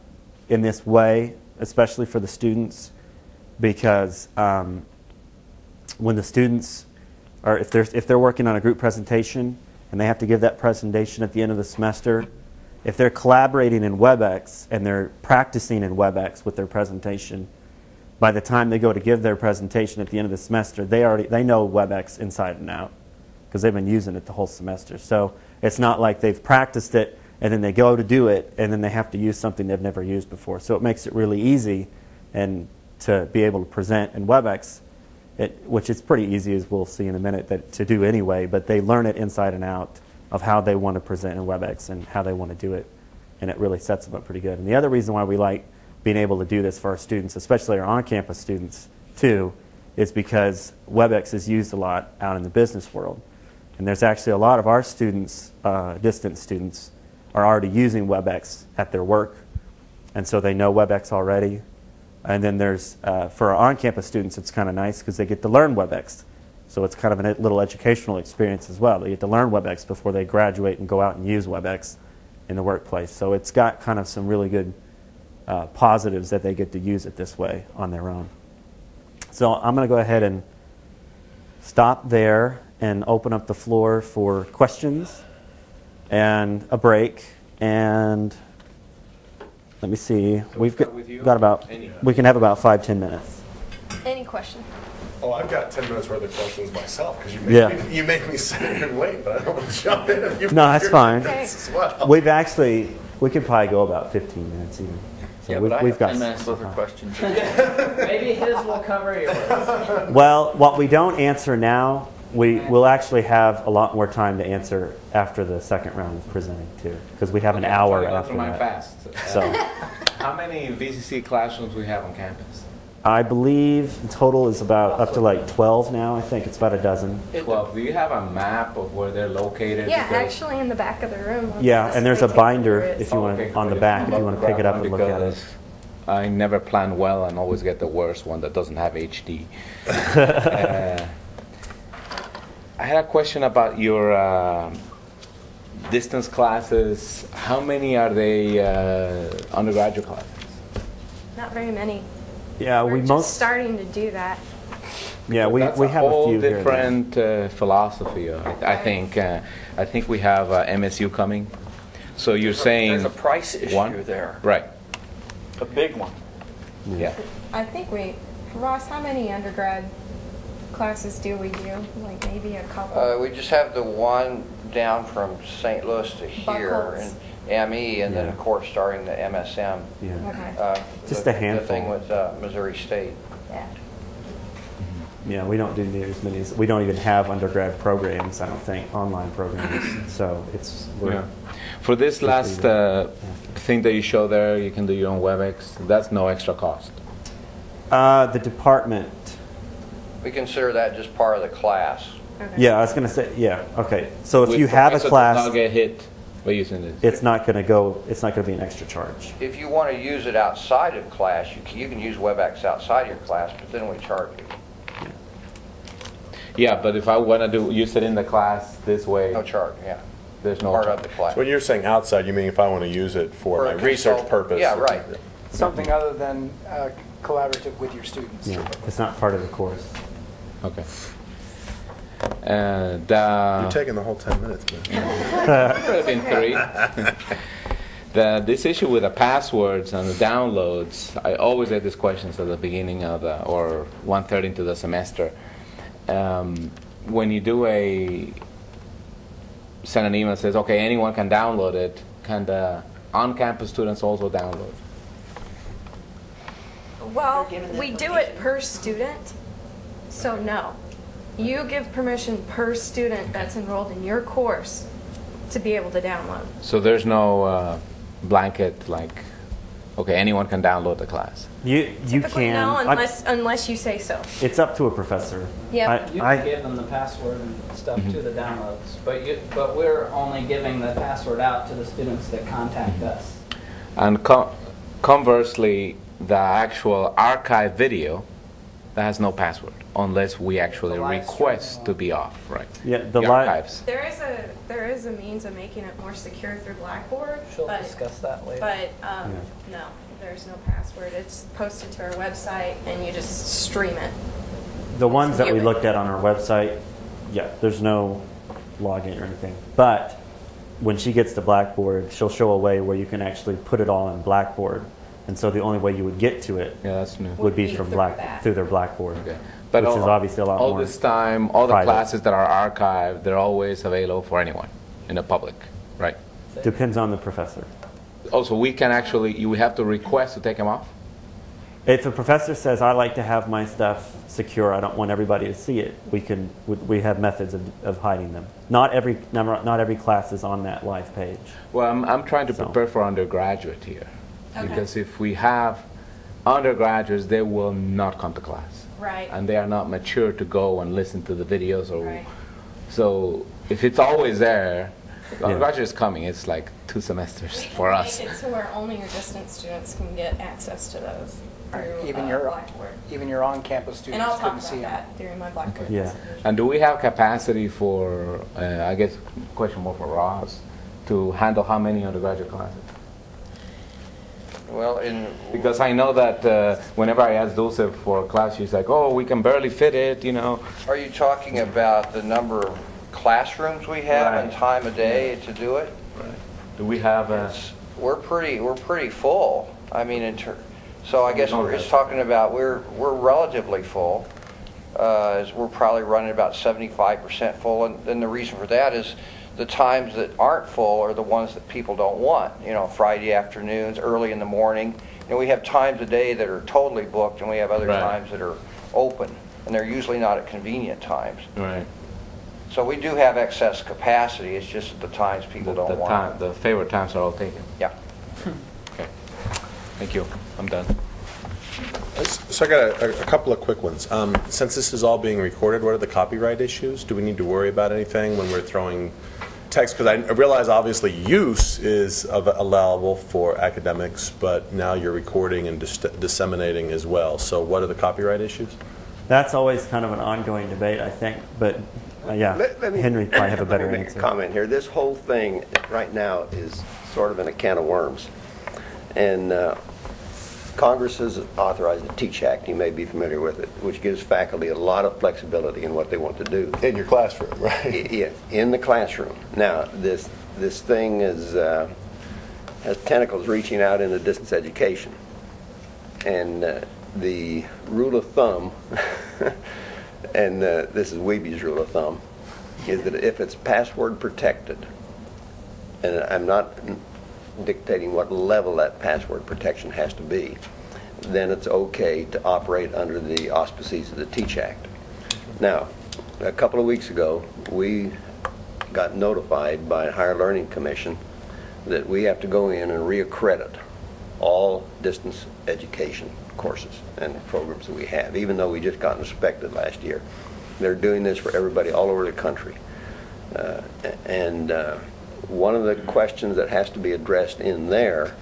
in this way, especially for the students, because um, when the students or if they're if they're working on a group presentation and they have to give that presentation at the end of the semester, if they're collaborating in WebEx and they're practicing in WebEx with their presentation, by the time they go to give their presentation at the end of the semester, they already they know WebEx inside and out because they've been using it the whole semester. So it's not like they've practiced it and then they go to do it and then they have to use something they've never used before. So it makes it really easy and to be able to present in WebEx it, which is pretty easy, as we'll see in a minute, that, to do anyway, but they learn it inside and out of how they want to present in WebEx and how they want to do it, and it really sets them up pretty good. And the other reason why we like being able to do this for our students, especially our on-campus students too, is because WebEx is used a lot out in the business world. And there's actually a lot of our students, uh, distance students, are already using WebEx at their work. And so they know WebEx already. And then there's, uh, for our on-campus students, it's kind of nice because they get to learn WebEx. So it's kind of a little educational experience as well. They get to learn WebEx before they graduate and go out and use WebEx in the workplace. So it's got kind of some really good uh, positives that they get to use it this way on their own. So I'm going to go ahead and stop there and open up the floor for questions and a break and let me see. We've got, got about, we can have about five, ten minutes. Any question? Oh, I've got 10 minutes worth of questions myself because you, make Yeah. me- you make me sit here and wait, but I don't want to jump in if you No, that's fine. as well. (laughs) We've actually, we could probably go about 15 minutes even. So Yeah, we've, but I we've have got 10 minutes worth of uh-huh. questions. (laughs) Maybe his will cover yours. Well, what we don't answer now, we will actually have a lot more time to answer after the second round of presenting too, because we have an hour try after through that. fast. So (laughs) How many VCC classrooms we have on campus? I believe the total is about up to like 12 now. I think it's about a dozen. 12. Do you have a map of where they're located? Yeah, Because- actually in the back of the room. Yeah, and there's a binder if you want Okay, on the back if you want to pick it up and look at it. I never plan well and always get the worst one that doesn't have HD. (laughs) Uh, I had a question about your uh, distance classes. How many are they uh, undergraduate classes? Not very many. Yeah, We're we just most, starting to do that. yeah, we, That's we have a whole few here. different uh, philosophy. uh, I, I think. Uh, I think we have uh, MSU coming. So you're saying There's a price issue one? there, right? a big one. Yeah. I think we, Ross, how many undergrad classes do we do? Like maybe a couple? Uh, we just have the one down from St. Louis to here Buckles. and ME, and then Yeah. of course starting the MSM. Yeah. Okay. Uh, Just the- a handful. The thing with uh, Missouri State. Yeah. Yeah, we don't do near as many. as- We don't even have undergrad programs. I don't think online programs. (coughs) So it's we're, Yeah. For this last uh, thing that you show there, you can do your own WebEx. That's no extra cost. uh, the department. We consider that just part of the class. Yeah, I was gonna say yeah. Okay, so if With you have a professor does class, not get hit by using this. it's not gonna go. It's not gonna be an extra charge. If you want to use it outside of class, you can, you can use WebEx outside your class, but then we charge you. Yeah, but if I want to do use it in the class this way, No charge, yeah. there's no Part charge. of the class. So when you're saying outside, you mean if I want to use it for, For my a research consult- purpose? yeah, right. something? something other than uh, collaborative with your students. Yeah, it's not part of the course. Okay. Uh, You're taking the whole 10 minutes, man. (laughs) Could have been three. (laughs) the, this issue with the passwords and the downloads, I always get these questions at the beginning of the, or one third into the semester. Um, when you do a, send an email that says, okay, anyone can download it, can the on-campus students also download? Well, we do it per student, so no. You give permission per student that's enrolled in your course to be able to download. So there's no uh, blanket like, okay, anyone can download the class. You you Typically can. no, I- unless unless you say so. it's up to a professor. Yep. I, You I- can give them the password and stuff Mhm. to the downloads, but you, but we're only giving the password out to the students that contact us. And co- conversely, the actual archive video that has no password unless we actually request to be off, right? Yeah, the li- archives. There is a there is a means of making it more secure through Blackboard, She'll but discuss that later. but um, no, there's no password. It's posted to our website, and you just stream it. The ones that we looked at on our website, yeah, there's no login or anything. But when she gets to Blackboard, she'll show a way where you can actually put it all in Blackboard. And so the only way you would get to it Yeah, that's new. would be be from through Black that. through their Blackboard, But which all, is obviously a lot all more. this time, all the private. classes that are archived, they're always available for anyone in the public, right? Depends on the professor. Oh, also, we can actually, you have to request to take them off. If a professor says, "I like to have my stuff secure. I don't want everybody to see it," we can we- we have methods of, of hiding them. Not every not not every class is on that live page. Well, I'm, I'm trying to So- prepare for undergraduate here. Okay. Because if we have undergraduates, they will not come to class. Right. And they are not mature to go and listen to the videos or. Right. So if it's always there, Yeah. undergraduate is coming. It's like two semesters We for us. Make it to where only your distance students can get access to those through Even uh, your Blackboard. even your on-campus And students I'll talk about see them. that during my Blackboard Yeah. And do we have capacity for, uh, I guess, question more for Ross, to handle how many undergraduate classes? Well, in, Because I know that uh, whenever I ask Dulce for a class, she's like, oh, we can barely fit it, you know. are you talking about the number of classrooms we have and time of day to do it? Right. Do we have a, We're pretty, we're pretty full. I mean, in ter, so I guess we're just talking about, we're, we're relatively full. Uh, we're probably running about seventy-five percent full, and, and the reason for that is the times that aren't full are the ones that people don't want. You know, Friday afternoons, early in the morning. And we have times a day that are totally booked, and we have other Right. times that are open. And they're usually not at convenient times. right, So we do have excess capacity, it's just at the times people the, don't the want time, the favorite times are all taken? Yeah. Okay. Thank you. I'm done. So I got a, a couple of quick ones. Um, since this is all being recorded, what are the copyright issues? Do we need to worry about anything when we're throwing text? Because I realize obviously use is av- allowable for academics, but now you're recording and dis- disseminating as well. So what are the copyright issues? That's always kind of an ongoing debate, I think. But uh, yeah, Let- let me- Henry probably have a better let (laughs) me make answer. a comment here. This whole thing right now is sort of in a can of worms. And uh, Congress has authorized the Teach Act, you may be familiar with it, which gives faculty a lot of flexibility in what they want to do. In your classroom, right? Yeah, in the classroom. Now, this, this thing is, uh, has tentacles reaching out into distance education. And uh, the rule of thumb, (laughs) and uh, this is Weeby's rule of thumb, is that if it's password protected, and I'm not dictating what level that password protection has to be, then it's okay to operate under the auspices of the Teach Act. Now, a couple of weeks ago, we got notified by Higher Learning Commission that we have to go in and reaccredit all distance education courses and programs that we have, even though we just got inspected last year. They're doing this for everybody all over the country. Uh, And uh, one of the questions that has to be addressed in there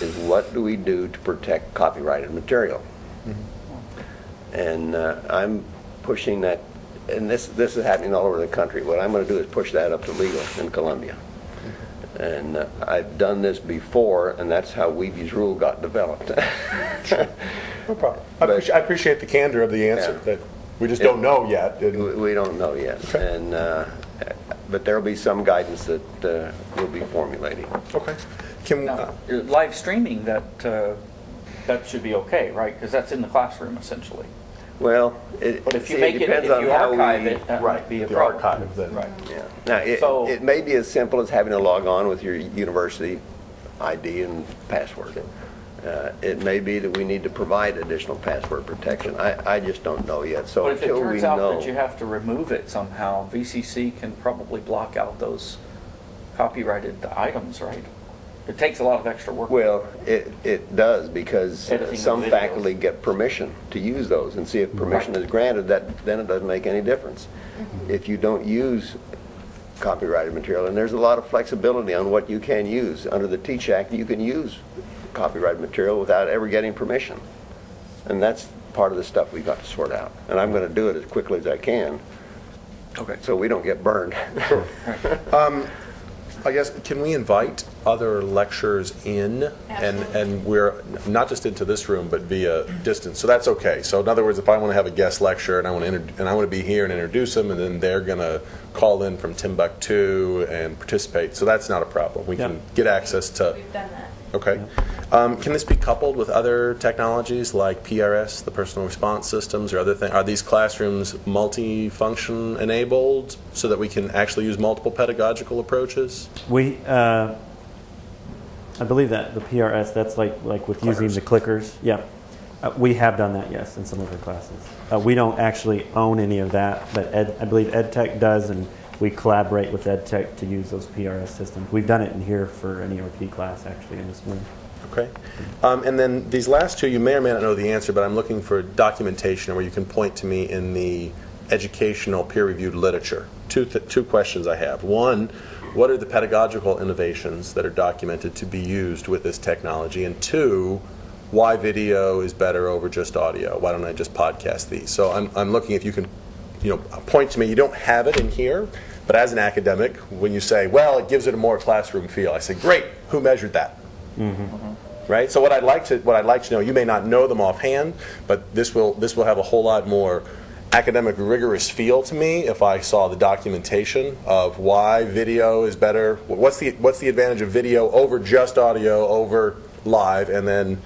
is what do we do to protect copyrighted material? And uh, I'm pushing that, and this, this is happening all over the country. What I'm going to do is push that up to legal in Columbia. And uh, I've done this before, and that's how Weeby's rule got developed. No problem. I appreciate, I appreciate the candor of the answer, Yeah. that we just don't know yet. and- We we don't know yet. And, uh, but there'll be some guidance that uh, we'll be formulating. Okay. Can, Now, your live streaming, that, uh, that should be okay, right? Because that's in the classroom essentially. Well, it But if you see, make it, depends if on you how archive we- it, that Right, might be a the problem. archive then. Right. Yeah. Now, it, So- it may be as simple as having to log on with your university ID and password. Uh, It may be that we need to provide additional password protection. I, I just don't know yet, so But if it until we turns out know. that you have to remove it somehow, VCC can probably block out those copyrighted items, right? It takes a lot of extra work. Well, it, it does, because Editing of some videos. faculty get permission to use those, and see if permission is granted, that, then it doesn't make any difference. If you don't use copyrighted material, and there's a lot of flexibility on what you can use. Under the Teach Act, you can use copyrighted material without ever getting permission. And that's part of the stuff we've got to sort out. And I'm going to do it as quickly as I can, Okay. so we don't get burned. (laughs) Um, I guess, can we invite other lecturers in? And, and we're not just into this room, but via distance, so that's okay. So in other words, if I want to have a guest lecture and I want to, and I want to be here and introduce them, and then they're going to call in from Timbuktu and participate, so that's not a problem. We can get access to, We've done that. Okay. Um, Can this be coupled with other technologies like PRS, the personal response systems, or other things? Are these classrooms multi-function enabled so that we can actually use multiple pedagogical approaches? We, uh, I believe that the PRS, that's like, like with using the clickers. Yeah. Uh, we have done that, yes, in some of our classes. Uh, we don't actually own any of that, but Ed, I believe EdTech does, and we collaborate with EdTech to use those PRS systems. We've done it in here for an ERP class, actually, in this room. Okay. Um, and then these last two, you may or may not know the answer, but I'm looking for documentation where you can point to me in the educational peer-reviewed literature. Two, th- two questions I have. One, what are the pedagogical innovations that are documented to be used with this technology? And two, why video is better over just audio? Why don't I just podcast these? So I'm, I'm looking if you can, you know, point to me. You don't have it in here, but as an academic, when you say, well, it gives it a more classroom feel, I say, great. Who measured that? Mm-hmm. right? So what I'd like to what I'd like to know, you may not know them offhand, but this will this will have a whole lot more academic rigorous feel to me if I saw the documentation of why video is better. What's the what's the advantage of video over just audio over live, and then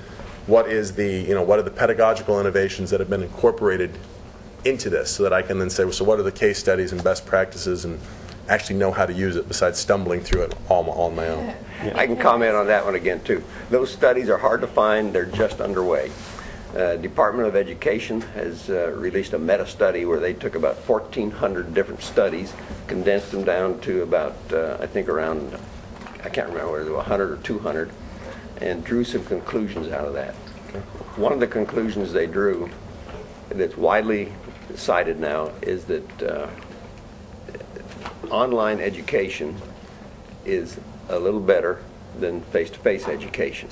what is the you know what are the pedagogical innovations that have been incorporated into this, so that I can then say, well, so what are the case studies and best practices and actually know how to use it besides stumbling through it all on my own. I can comment on that one again, too. Those studies are hard to find, they're just underway. Uh, Department of Education has uh, released a meta-study where they took about 1,400 different studies, condensed them down to about, uh, I think around, I can't remember whether it was 100 or 200, and drew some conclusions out of that. One of the conclusions they drew that's widely cited now is that uh, online education is a little better than face-to-face education.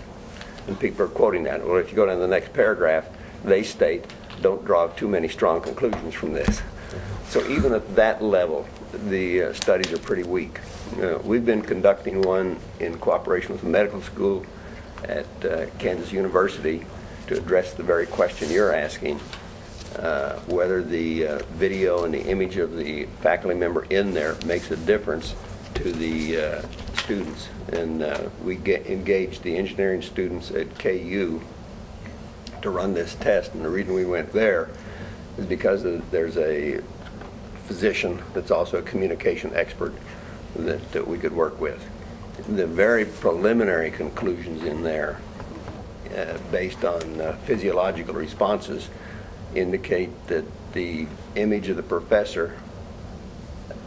And people are quoting that. Well, if you go down to the next paragraph, they state, don't draw too many strong conclusions from this. So even at that level, the uh, studies are pretty weak. Uh, we've been conducting one in cooperation with the medical school at uh, Kansas University to address the very question you're asking, uh, whether the uh, video and the image of the faculty member in there makes a difference to the uh, students. And uh, we get, engaged the engineering students at KU to run this test. And the reason we went there is because there's a physician that's also a communication expert that, that we could work with. The very preliminary conclusions in there, uh, based on physiological responses, indicate that the image of the professor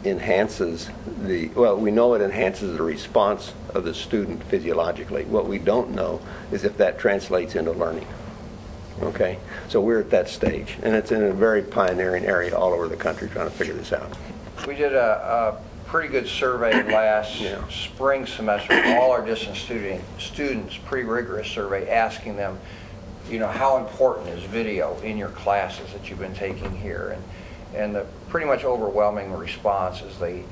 enhances the, well, we know it enhances the response of the student physiologically. What we don't know is if that translates into learning. Okay? So we're at that stage, and it's in a very pioneering area all over the country trying to figure this out. We did a, a pretty good survey last spring semester with all our distance student, students, pretty rigorous survey, asking them, you know, how important is video in your classes that you've been taking here? And, and the pretty much overwhelming response is they,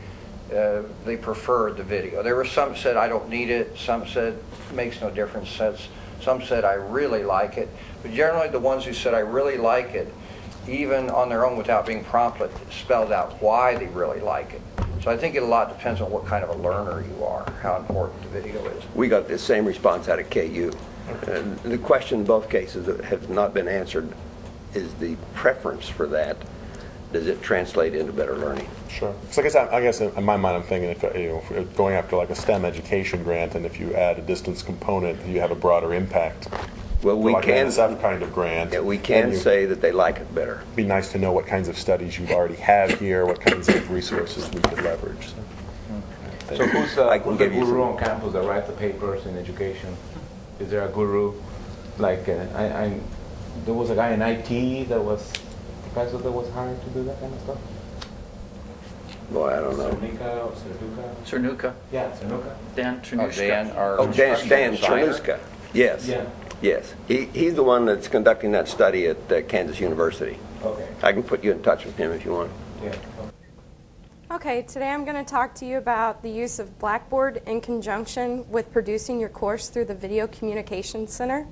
uh, they preferred the video. There were some said, I don't need it, some said, makes no difference, Says- some said, I really like it. But generally, the ones who said, I really like it, even on their own without being prompted, spelled out why they really like it. So I think it a lot depends on what kind of a learner you are, how important the video is. We got the same response out of KU. And the question in both cases that has not been answered is the preference for that. Does it translate into better learning? Sure. So I guess, I I guess in my mind, I'm thinking if, uh, you know, if we're going after like a STEM education grant, and if you add a distance component, you have a broader impact. Well, we Like an can- NSF kind of grant. Yeah, we can you- say that they like it better. It'd Be nice to know what kinds of studies you already have here, what kinds of resources we could leverage. so. So who's, uh, who's the guru on campus that writes the papers in education? Is there a guru? Like, uh, I, I, there was a guy in IT that was, professor that was hired to do that kind of stuff? Boy, I don't know. Cernica or Cerduca? Cernusca. Yeah, Cernusca. Dan Cernusca. Dan, our Oh, Dan, Dan designer. Yes. Yeah. Yes. He, he's the one that's conducting that study at uh, Kansas University. Okay. I can put you in touch with him if you want. Yeah. Okay, today I'm going to talk to you about the use of Blackboard in conjunction with producing your course through the Video Communications Center.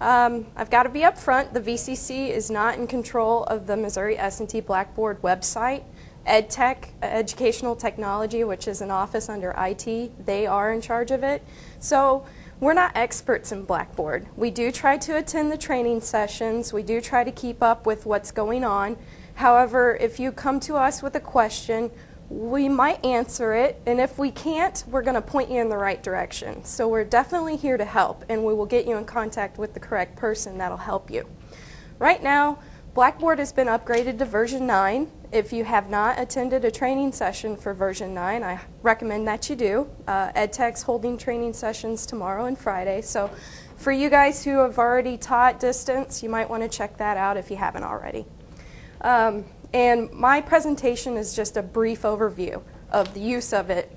Um, I've got to be upfront, the VCC is not in control of the Missouri S&T Blackboard website. EdTech, Educational Technology, which is an office under IT, they are in charge of it. So we're not experts in Blackboard. We do try to attend the training sessions. We do try to keep up with what's going on. However, if you come to us with a question, we might answer it, and if we can't, we're going to point you in the right direction. So we're definitely here to help, and we will get you in contact with the correct person that'll help you. Right now, Blackboard has been upgraded to version 9. If you have not attended a training session for version 9, I recommend that you do. Uh, EdTech's holding training sessions tomorrow and Friday, so for you guys who have already taught distance, you might want to check that out if you haven't already. Um, and my presentation is just a brief overview of the use of it.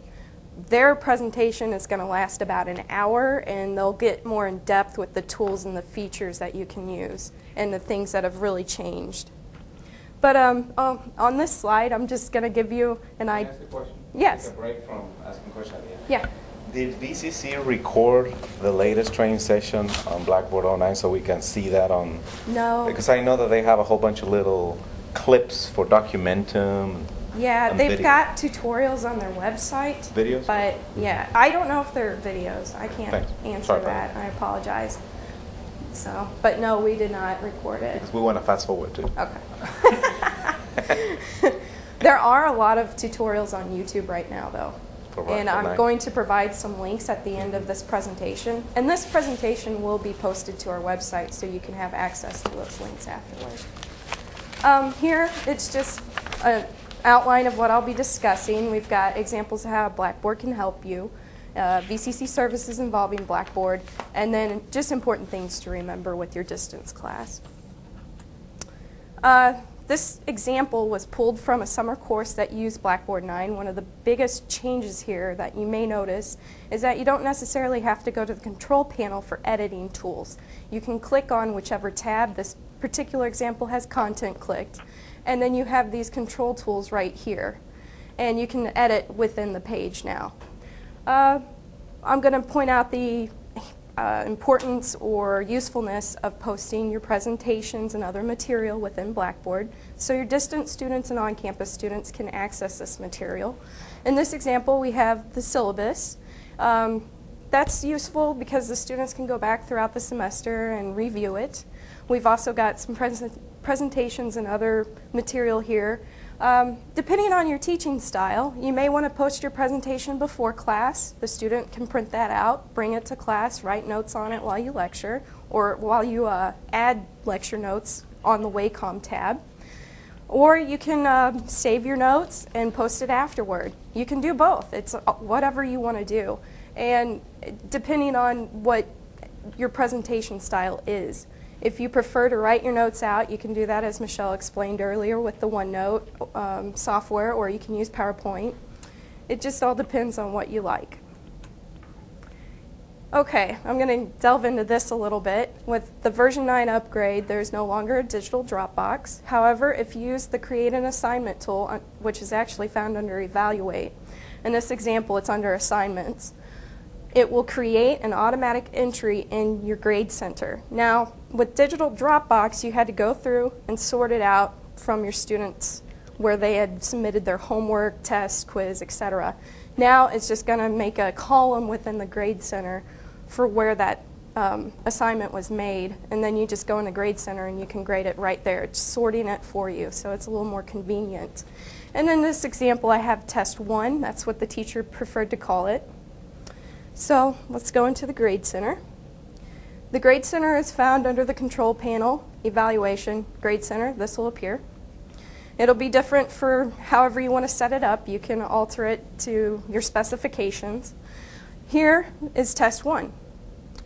Their presentation is going to last about an hour, and they'll get more in depth with the tools and the features that you can use and the things that have really changed. But um, oh, on this slide, I'm just going to give you an I idea. ask a question? Yes. Take a break from asking questions at the end. Yeah. Did VCC record the latest training session on Blackboard 09 so we can see that on? No. Because I know that they have a whole bunch of little clips for Documentum. Yeah, and they've video. got tutorials on their website. Videos? But yeah, I don't know if they're videos. I can't Thanks. answer Sorry about that. I apologize. So, but no, we did not record it. Because we want to fast forward too. Okay. (laughs) there are a lot of tutorials on YouTube right now, though. And I'm 9. going to provide some links at the end of this presentation. And this presentation will be posted to our website so you can have access to those links afterwards. Um, here, it's just an outline of what I'll be discussing. We've got examples of how Blackboard can help you, uh, VCC services involving Blackboard, and then just important things to remember with your distance class. Uh, this example was pulled from a summer course that used Blackboard 9. One of the biggest changes here that you may notice is that you don't necessarily have to go to the control panel for editing tools. You can click on whichever tab this particular example has content clicked, and then you have these control tools right here. And you can edit within the page now. Uh, I'm going to point out the uh, importance or usefulness of posting your presentations and other material within Blackboard so your distant students and on-campus students can access this material. In this example, we have the syllabus. Um, that's useful because the students can go back throughout the semester and review it. We've also got some present presentations and other material here. Um, depending on your teaching style, you may want to post your presentation before class. The student can print that out, bring it to class, write notes on it while you lecture, or while you uh, add lecture notes on the Wacom tab. Or you can uh, save your notes and post it afterward. You can do both. It's uh, whatever you want to do. And depending on what your presentation style is. If you prefer to write your notes out, you can do that as Michelle explained earlier with the OneNote um, software, or you can use PowerPoint. It just all depends on what you like. Okay, I'm going to delve into this a little bit. With the version 9 upgrade, there's no longer a digital Dropbox. However, if you use the Create an Assignment tool, uh, which is actually found under Evaluate, in this example, it's under Assignments, it will create an automatic entry in your grade center. Now, with digital Dropbox, you had to go through and sort it out from your students where they had submitted their homework, test, quiz, etc. Now it's just going to make a column within the grade center for where that um, assignment was made, and then you just go in the grade center and you can grade it right there. It's sorting it for you, so it's a little more convenient. And in this example, I have test one. That's what the teacher preferred to call it. So let's go into the grade center. The grade center is found under the control panel, evaluation, grade center. This will appear. It'll be different for however you want to set it up. You can alter it to your specifications. Here is test one.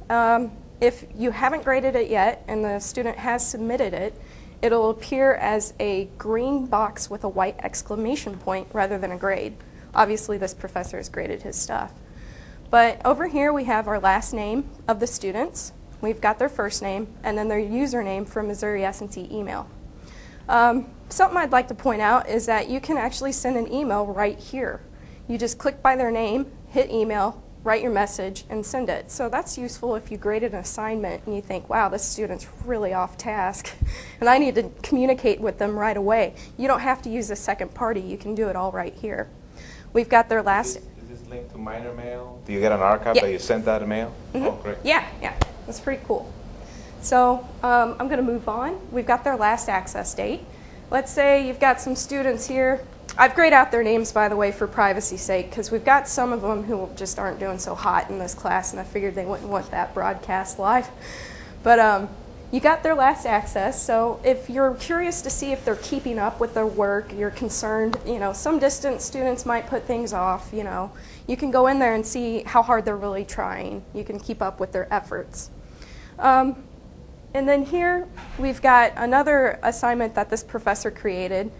Um, if you haven't graded it yet and the student has submitted it, it'll appear as a green box with a white exclamation point rather than a grade. Obviously, this professor has graded his stuff. But over here, we have our last name of the students. We've got their first name and then their username for Missouri S&T email. Um, something I'd like to point out is that you can actually send an email right here. You just click by their name, hit email, write your message, and send it. So that's useful if you graded an assignment and you think, wow, this student's really off task, (laughs) and I need to communicate with them right away. You don't have to use a second party. You can do it all right here. We've got their last... Is this, is this linked to Miner Mail? Do you get an archive yeah. that you sent out a mail? Mm -hmm. Oh, great. Yeah, yeah, that's pretty cool. So um, I'm going to move on. We've got their last access date. Let's say you've got some students here I've grayed out their names, by the way, for privacy's sake, because we've got some of them who just aren't doing so hot in this class, and I figured they wouldn't want that broadcast live. But um, you got their last access, so if you're curious to see if they're keeping up with their work, you're concerned, you know, some distant students might put things off, you know, you can go in there and see how hard they're really trying. You can keep up with their efforts. Um, and then here we've got another assignment that this professor created.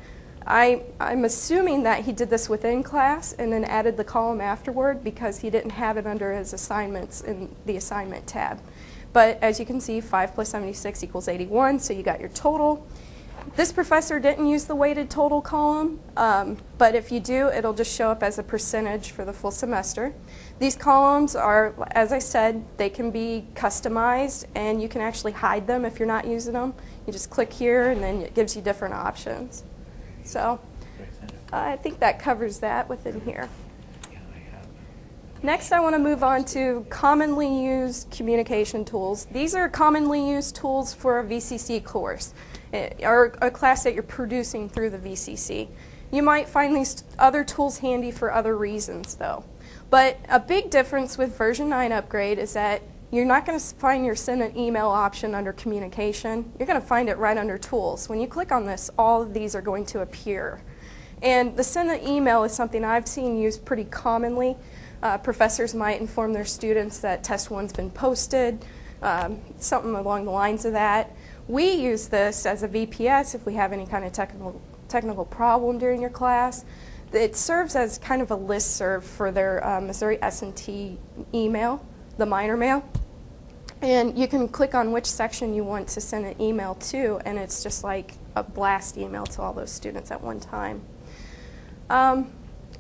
I, I'm assuming that he did this within class and then added the column afterward because he didn't have it under his assignments in the assignment tab. But as you can see, 5 plus 76 equals 81, so you got your total. This professor didn't use the weighted total column, um, but if you do, it'll just show up as a percentage for the full semester. These columns are, as I said, they can be customized and you can actually hide them if you're not using them. You just click here and then it gives you different options. So I think that covers that within here. Next, I want to move on to commonly used communication tools. These are commonly used tools for a VCC course or a class that you're producing through the VCC. You might find these other tools handy for other reasons, though. But a big difference with version 9 upgrade is that you're not going to find your send an email option under communication. You're going to find it right under tools. When you click on this, all of these are going to appear. And the send an email is something I've seen used pretty commonly. Uh, professors might inform their students that test one's been posted, um, something along the lines of that. We use this as a VPS if we have any kind of technical, technical problem during your class. It serves as kind of a list serve for their uh, Missouri S&T email the Miner Mail. And you can click on which section you want to send an email to, and it's just like a blast email to all those students at one time. Um,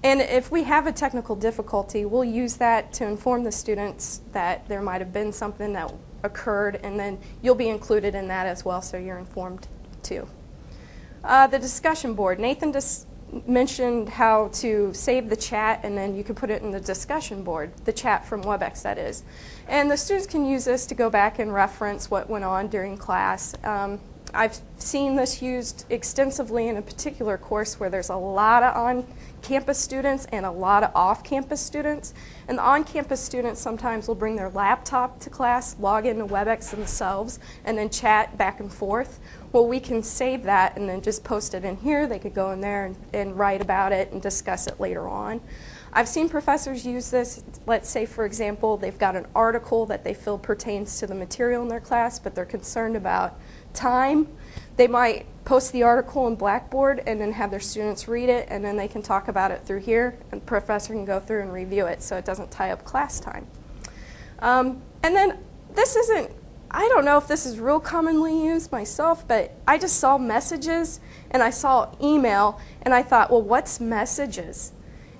and if we have a technical difficulty, we'll use that to inform the students that there might have been something that occurred, and then you'll be included in that as well, so you're informed too. Uh, the discussion board. Nathan just mentioned how to save the chat and then you can put it in the discussion board, the chat from WebEx that is. And the students can use this to go back and reference what went on during class. Um, I've seen this used extensively in a particular course where there's a lot of on-campus students and a lot of off-campus students. And the on-campus students sometimes will bring their laptop to class, log into WebEx themselves, and then chat back and forth. Well, we can save that and then just post it in here. They could go in there and, and write about it and discuss it later on. I've seen professors use this. Let's say, for example, they've got an article that they feel pertains to the material in their class, but they're concerned about time. They might post the article in Blackboard and then have their students read it, and then they can talk about it through here, and the professor can go through and review it so it doesn't tie up class time. Um, and then this isn't, I don't know if this is real commonly used myself, but I just saw messages and I saw email and I thought, well, what's messages?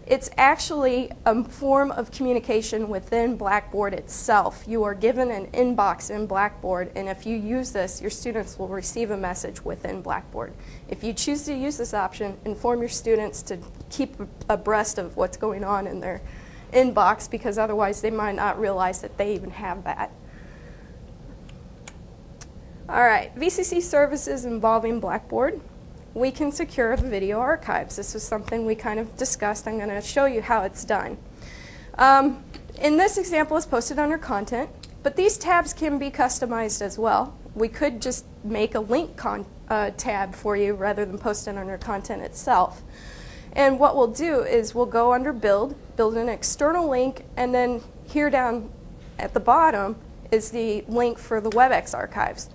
It's actually a form of communication within Blackboard itself. You are given an inbox in Blackboard, and if you use this, your students will receive a message within Blackboard. If you choose to use this option, inform your students to keep abreast of what's going on in their inbox because otherwise they might not realize that they even have that. All right, VCC services involving Blackboard we can secure the video archives. This was something we kind of discussed. I'm going to show you how it's done. Um, in this example, it's posted under content, but these tabs can be customized as well. We could just make a link uh, tab for you rather than post it under content itself. And what we'll do is we'll go under build, build an external link, and then here down at the bottom is the link for the WebEx archives.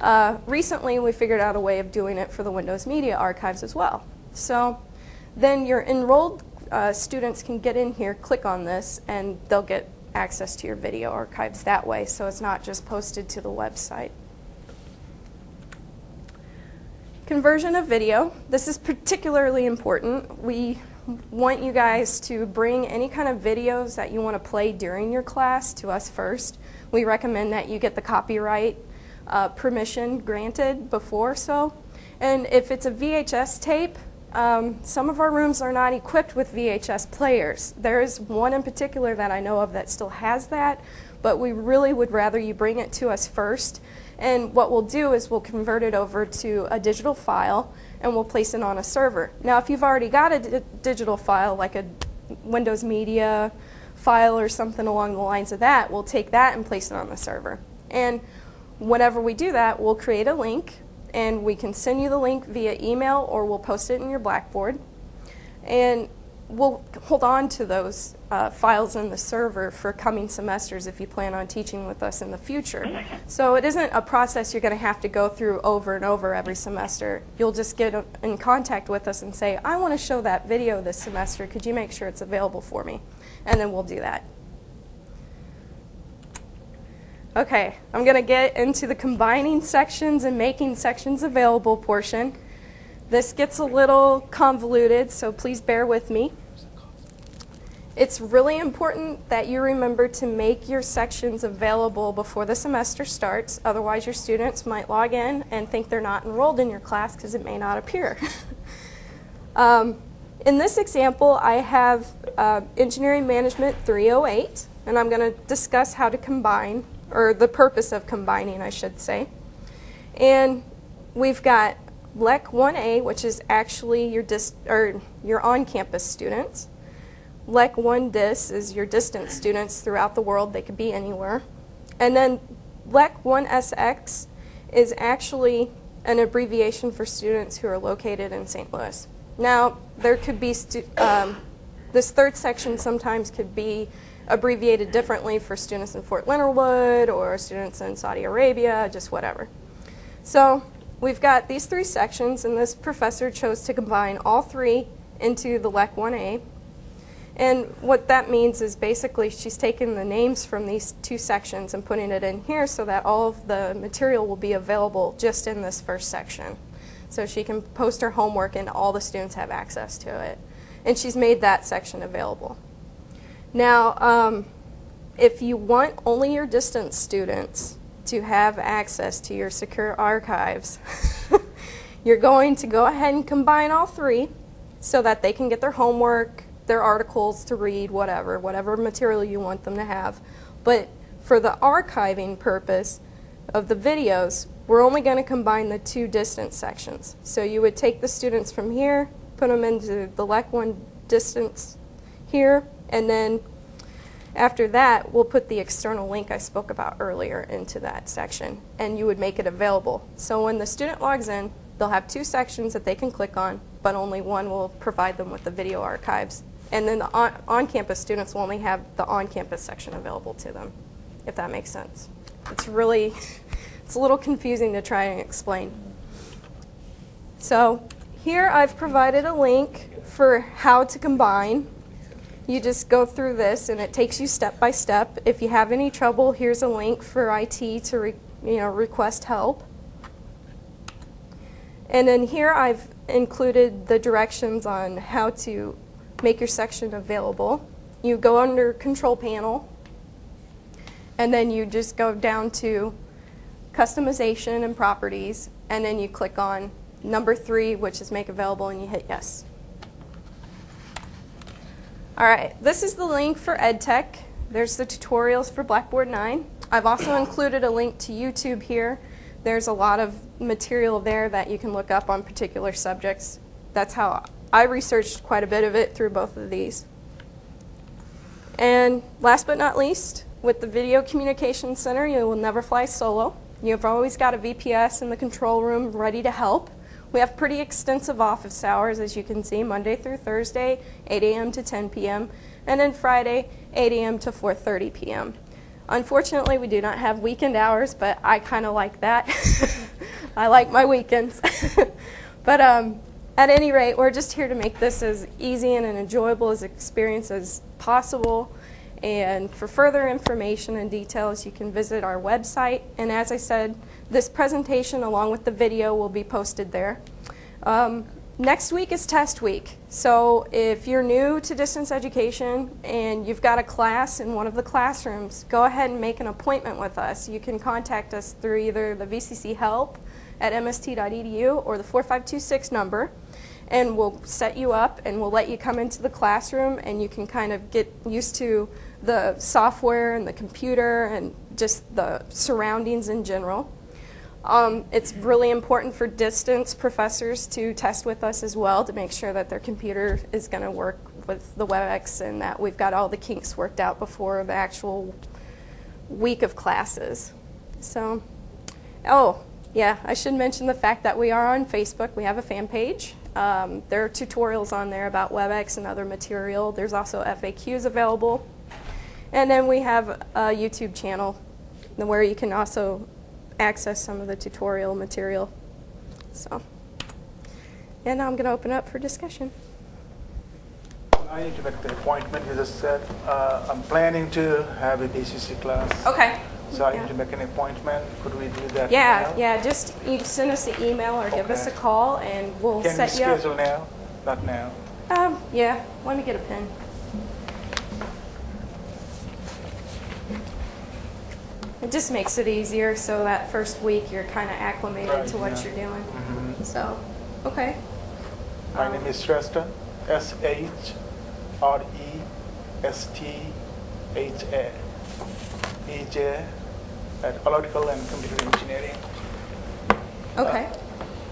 Uh, recently, we figured out a way of doing it for the Windows Media Archives as well. So then your enrolled uh, students can get in here, click on this, and they'll get access to your video archives that way, so it's not just posted to the website. Conversion of video. This is particularly important. We want you guys to bring any kind of videos that you want to play during your class to us first. We recommend that you get the copyright uh, permission granted before so. And if it's a VHS tape, um, some of our rooms are not equipped with VHS players. There is one in particular that I know of that still has that, but we really would rather you bring it to us first. And what we'll do is we'll convert it over to a digital file and we'll place it on a server. Now, if you've already got a digital file, like a Windows Media file or something along the lines of that, we'll take that and place it on the server. And Whenever we do that, we'll create a link and we can send you the link via email or we'll post it in your Blackboard. And we'll hold on to those uh, files in the server for coming semesters if you plan on teaching with us in the future. So it isn't a process you're going to have to go through over and over every semester. You'll just get in contact with us and say, I want to show that video this semester. Could you make sure it's available for me? And then we'll do that. Okay, I'm going to get into the combining sections and making sections available portion. This gets a little convoluted, so please bear with me. It's really important that you remember to make your sections available before the semester starts, otherwise your students might log in and think they're not enrolled in your class because it may not appear. (laughs) um, in this example, I have uh, Engineering Management 308, and I'm going to discuss how to combine or the purpose of combining, I should say. And we've got LEC 1A, which is actually your, or your on-campus students. LEC 1 DIS is your distance students throughout the world. They could be anywhere. And then LEC 1SX is actually an abbreviation for students who are located in St. Louis. Now, there could be, um, this third section sometimes could be abbreviated differently for students in Fort Leonard Wood or students in Saudi Arabia, just whatever. So we've got these three sections, and this professor chose to combine all three into the LEC 1A. And what that means is basically she's taken the names from these two sections and putting it in here so that all of the material will be available just in this first section. So she can post her homework and all the students have access to it. And she's made that section available. Now, um, if you want only your distance students to have access to your secure archives, (laughs) you're going to go ahead and combine all three so that they can get their homework, their articles to read, whatever, whatever material you want them to have. But for the archiving purpose of the videos, we're only going to combine the two distance sections. So you would take the students from here, put them into the LEC 1 distance here, and then after that, we'll put the external link I spoke about earlier into that section, and you would make it available. So when the student logs in, they'll have two sections that they can click on, but only one will provide them with the video archives. And then the on-campus on students will only have the on-campus section available to them, if that makes sense. It's really, it's a little confusing to try and explain. So here I've provided a link for how to combine you just go through this and it takes you step by step. If you have any trouble, here's a link for IT to re, you know request help. And then here I've included the directions on how to make your section available. You go under control panel and then you just go down to customization and properties and then you click on number three which is make available and you hit yes. All right, this is the link for EdTech. There's the tutorials for Blackboard 9. I've also included a link to YouTube here. There's a lot of material there that you can look up on particular subjects. That's how I researched quite a bit of it through both of these. And last but not least, with the Video Communication Center, you will never fly solo. You've always got a VPS in the control room ready to help. We have pretty extensive office hours, as you can see, Monday through Thursday, 8 a.m. to 10 p.m., and then Friday, 8 a.m. to 4.30 p.m. Unfortunately, we do not have weekend hours, but I kind of like that. (laughs) I like my weekends. (laughs) but um, at any rate, we're just here to make this as easy and an enjoyable as experience as possible. And for further information and details, you can visit our website. And as I said, this presentation, along with the video, will be posted there. Um, next week is test week. So if you're new to distance education and you've got a class in one of the classrooms, go ahead and make an appointment with us. You can contact us through either the VCC help at mst.edu or the 4526 number and we'll set you up and we'll let you come into the classroom and you can kind of get used to the software and the computer and just the surroundings in general. Um, it's really important for distance professors to test with us as well to make sure that their computer is going to work with the WebEx and that we've got all the kinks worked out before the actual week of classes. So, oh, yeah, I should mention the fact that we are on Facebook. We have a fan page. Um, there are tutorials on there about WebEx and other material. There's also FAQs available. And then we have a YouTube channel where you can also access some of the tutorial material. So, and now I'm going to open up for discussion. I need to make the appointment, you just said. Uh, I'm planning to have a VCC class. Okay. So I Yeah. need to make an appointment. Could we do that Yeah, now? yeah, just you send us an email or give us a call and we'll Can we set you up. Can schedule now? Not now. Um, yeah, let me get a pen. It just makes it easier so that first week you're kind of acclimated Right, to what yeah. you're doing. Mhm. So, okay. My Um, name is Shrestha, S H R E S T H A. EJ at Electrical and Computer Engineering. Okay.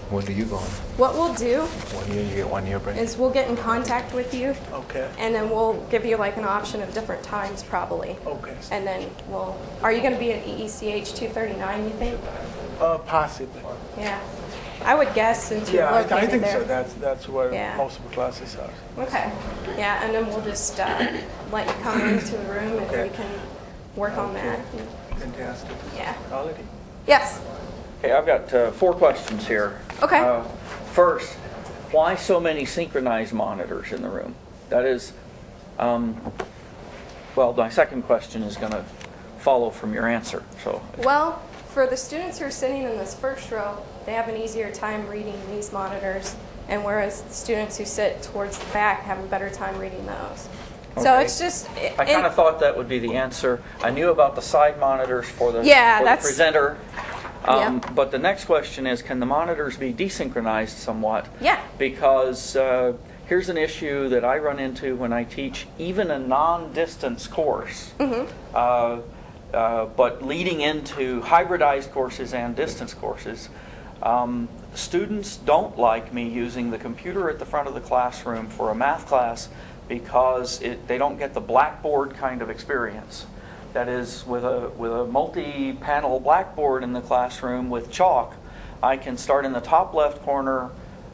When do you go on? What we'll do One year, you get one year break? is we'll get in contact with you Okay. and then we'll give you like an option of different times probably. Okay. And then we'll, are you going to be at EECH 239, you think? Uh, possibly. Yeah. I would guess since you're Yeah, I, located I think there. so. That's that's where Yeah. most of the classes are. Okay. Yeah, and then we'll just uh, let you come into the room and Okay. we can work on that. Fantastic. Yeah. Quality. Yes. Okay, I've got uh, four questions here. Okay. Uh, First, why so many synchronized monitors in the room? That is, um, well, my second question is going to follow from your answer, so. Well, for the students who are sitting in this first row, they have an easier time reading these monitors, and whereas the students who sit towards the back have a better time reading those. Okay. So it's just. I kind of thought that would be the answer. I knew about the side monitors for the, Yeah, for the that's- presenter. Um, Yeah. But the next question is, can the monitors be desynchronized somewhat? Yeah. Because uh, here's an issue that I run into when I teach even a non-distance course. mm-hmm. Uh, uh, but leading into hybridized courses and distance courses, um, students don't like me using the computer at the front of the classroom for a math class because it, they don't get the blackboard kind of experience. That is, with a, with a multi-panel blackboard in the classroom with chalk, I can start in the top left corner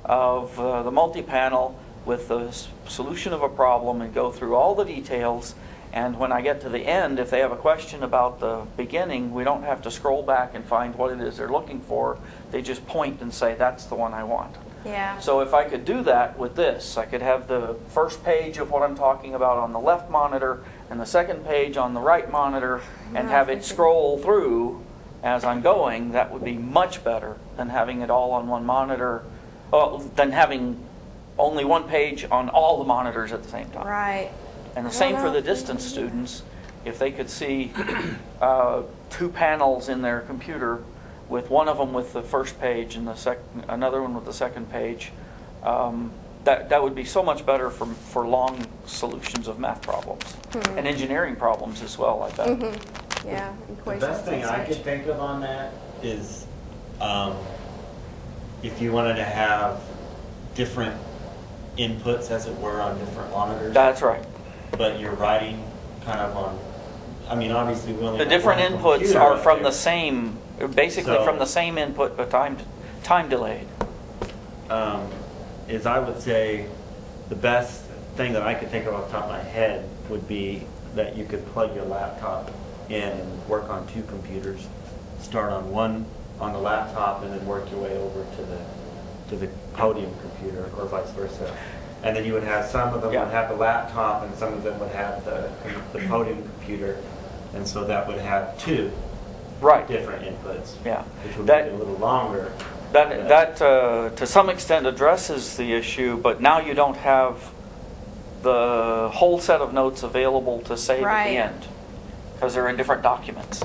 of uh, the multi-panel with the solution of a problem and go through all the details. And when I get to the end, if they have a question about the beginning, we don't have to scroll back and find what it is they're looking for. They just point and say, that's the one I want. Yeah. So if I could do that with this, I could have the first page of what I'm talking about on the left monitor and the second page on the right monitor and have it scroll through as I'm going, that would be much better than having it all on one monitor, well, than having only one page on all the monitors at the same time. Right. And the same for the distance students, if they could see uh, two panels in their computer with one of them with the first page and the sec, another one with the second page, um, that, that would be so much better for, for long solutions of math problems Hmm. and engineering problems as well, I bet. Mm-hmm. Yeah, The equations best thing I could think of on that is, um, if you wanted to have different inputs, as it were, on different monitors. That's right. But you're writing kind of on, I mean, obviously we only The different one inputs are from there. the same, basically So- from the same input, but time, time delayed. um, is I would say the best thing that I could think of off the top of my head would be that you could plug your laptop in and work on two computers. Start on one on the laptop and then work your way over to the to the podium computer or vice versa. And then you would have some of them Yeah. would have the laptop and some of them would have the the podium computer. And so that would have two Right. different inputs. Yeah. Which would That- make it a little longer. That, that uh, to some extent addresses the issue, but now you don't have the whole set of notes available to save at Right. the end because they're in different documents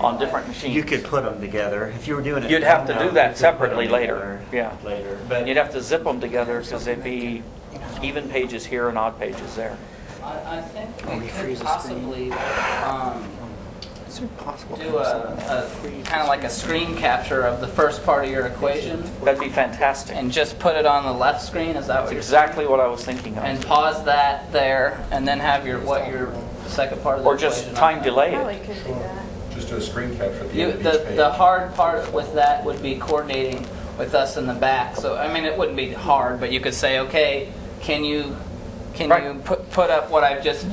on different machines. You could put them together if you were doing it. You'd have to now, do you that could separately put 'em later. Yeah. Later, but You'd have to zip them together because they'd be even pages here and odd pages there. I, I think we we could possibly um, Is it possible? do a, a kind of like a screen capture of the first part of your equation That'd be fantastic. and just put it on the left screen. Is that That's what you're exactly what I was thinking of. And pause that there, and then have your what your second part of the Or just equation time delay it. could do that. Just do a screen capture the You, end of the each page. the hard part with that would be coordinating with us in the back. So I mean, it wouldn't be hard, but you could say, okay, can you can Right. you put put up what I've just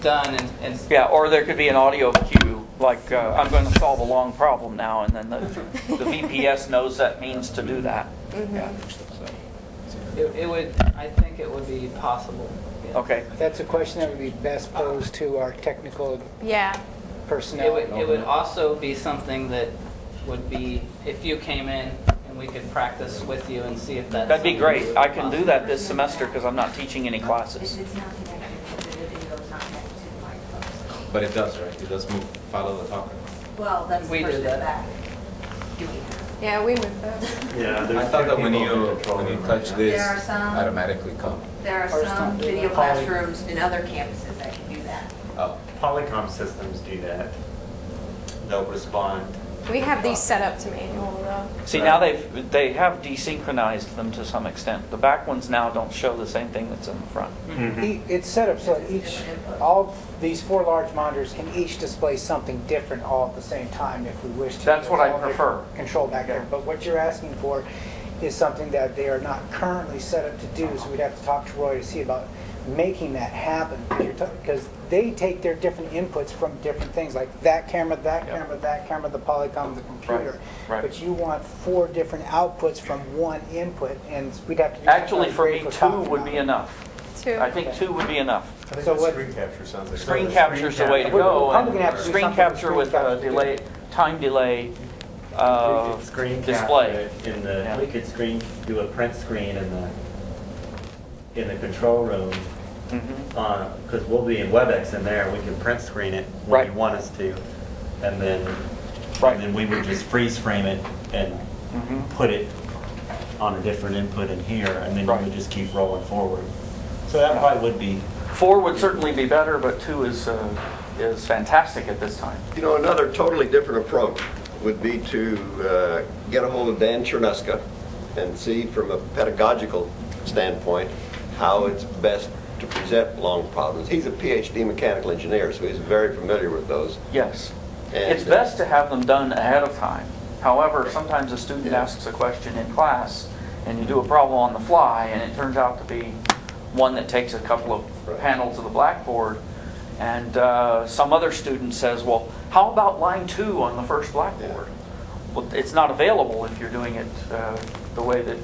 done and, and Yeah, or there could be an audio cue, like, uh, I'm going to solve a long problem now, and then the, the (laughs) VPS knows that means to do that. Yeah. it, it would. I think it would be possible. yeah. Okay. That's a question that would be best posed to our technical Yeah. personnel. It would, it would also be something that would be, if you came in and we could practice with you and see if that's. That'd be something great. I can do that this semester because I'm not teaching any classes. If it's not connected to the video, it's not connected to the microphone. But it does, right? It does move, follow the talker. Well, that's We the do person that. back doing that. Yeah, we moved those. yeah, I thought that when you, when you touch right this, There are some- automatically come. There are Or some something video like- classrooms in other campuses that can do that. Oh. Polycom systems do that. They'll respond. We have these set up to manual though. See, now they've, they have desynchronized them to some extent. The back ones now don't show the same thing that's in the front. Mm-hmm. E- It's set up so each, all these four large monitors can each display something different all at the same time if we wish to. That's what I All different prefer. Control back there, but what you're asking for is something that they are not currently set up to do, so we'd have to talk to Roy to see about making that happen. Because they take their different inputs from different things, like that camera, that Yeah. camera, that camera, the Polycom, the computer. right. But you want four different outputs from one input, and we'd have to Actually, kind of for grade me, two would about be enough. Two. I think two would be enough. I think So what- screen capture sounds like. Screen capture's the way to We're- we're go. probably and gonna have to Screen capture with with screen a capture. delay, time delay, uh, screen display. in the, Yeah. we could screen, do a print screen in the, in the control room, because we'll be in WebEx in there, we can print screen it when Right. you want us to. And then, Right. and then we would just freeze frame it and Mhm. put it on a different input in here, and then you Right. would just keep rolling forward. So that probably would be, Four would certainly be better, but two is, uh, is fantastic at this time. You know, another totally different approach would be to uh, get a hold of Dan Cernusca and see from a pedagogical standpoint how it's best to present long problems. He's a PhD mechanical engineer, so he's very familiar with those. Yes. And, It's uh, best to have them done ahead of time. However, sometimes a student asks a question in class, and you do a problem on the fly, and it turns out to be one that takes a couple of Right. panels of the blackboard, and uh, some other student says, well, how about line two on the first blackboard? Well, it's not available if you're doing it uh, the way that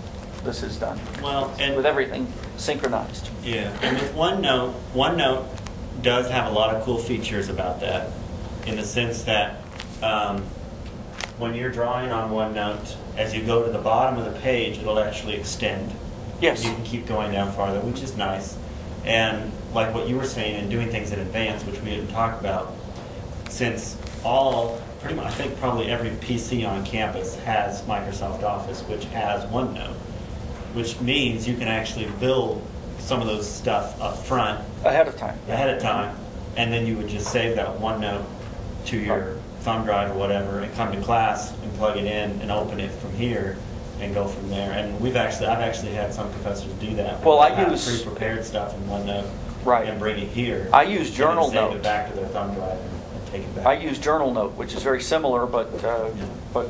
this is done. Well, and With everything synchronized. Yeah, and with OneNote, OneNote does have a lot of cool features about that, in the sense that um, when you're drawing on OneNote, as you go to the bottom of the page, it'll actually extend. Yes. You can keep going down farther, which is nice. And like what you were saying, and doing things in advance, which we didn't talk about, since all, pretty much, I think probably every PC on campus has Microsoft Office, which has OneNote, which means you can actually build some of those stuff up front Ahead of time. ahead of time, and then you would just save that one note to your thumb drive or whatever, and come to class and plug it in and open it from here and go from there. And we've actually, I've actually had some professors do that. Well, I use- pre-prepared stuff in OneNote. Right. And bring it here. I use Journal Save Note. it back to their thumb drive and and take it back. I use Journal Note, which is very similar, but, uh, but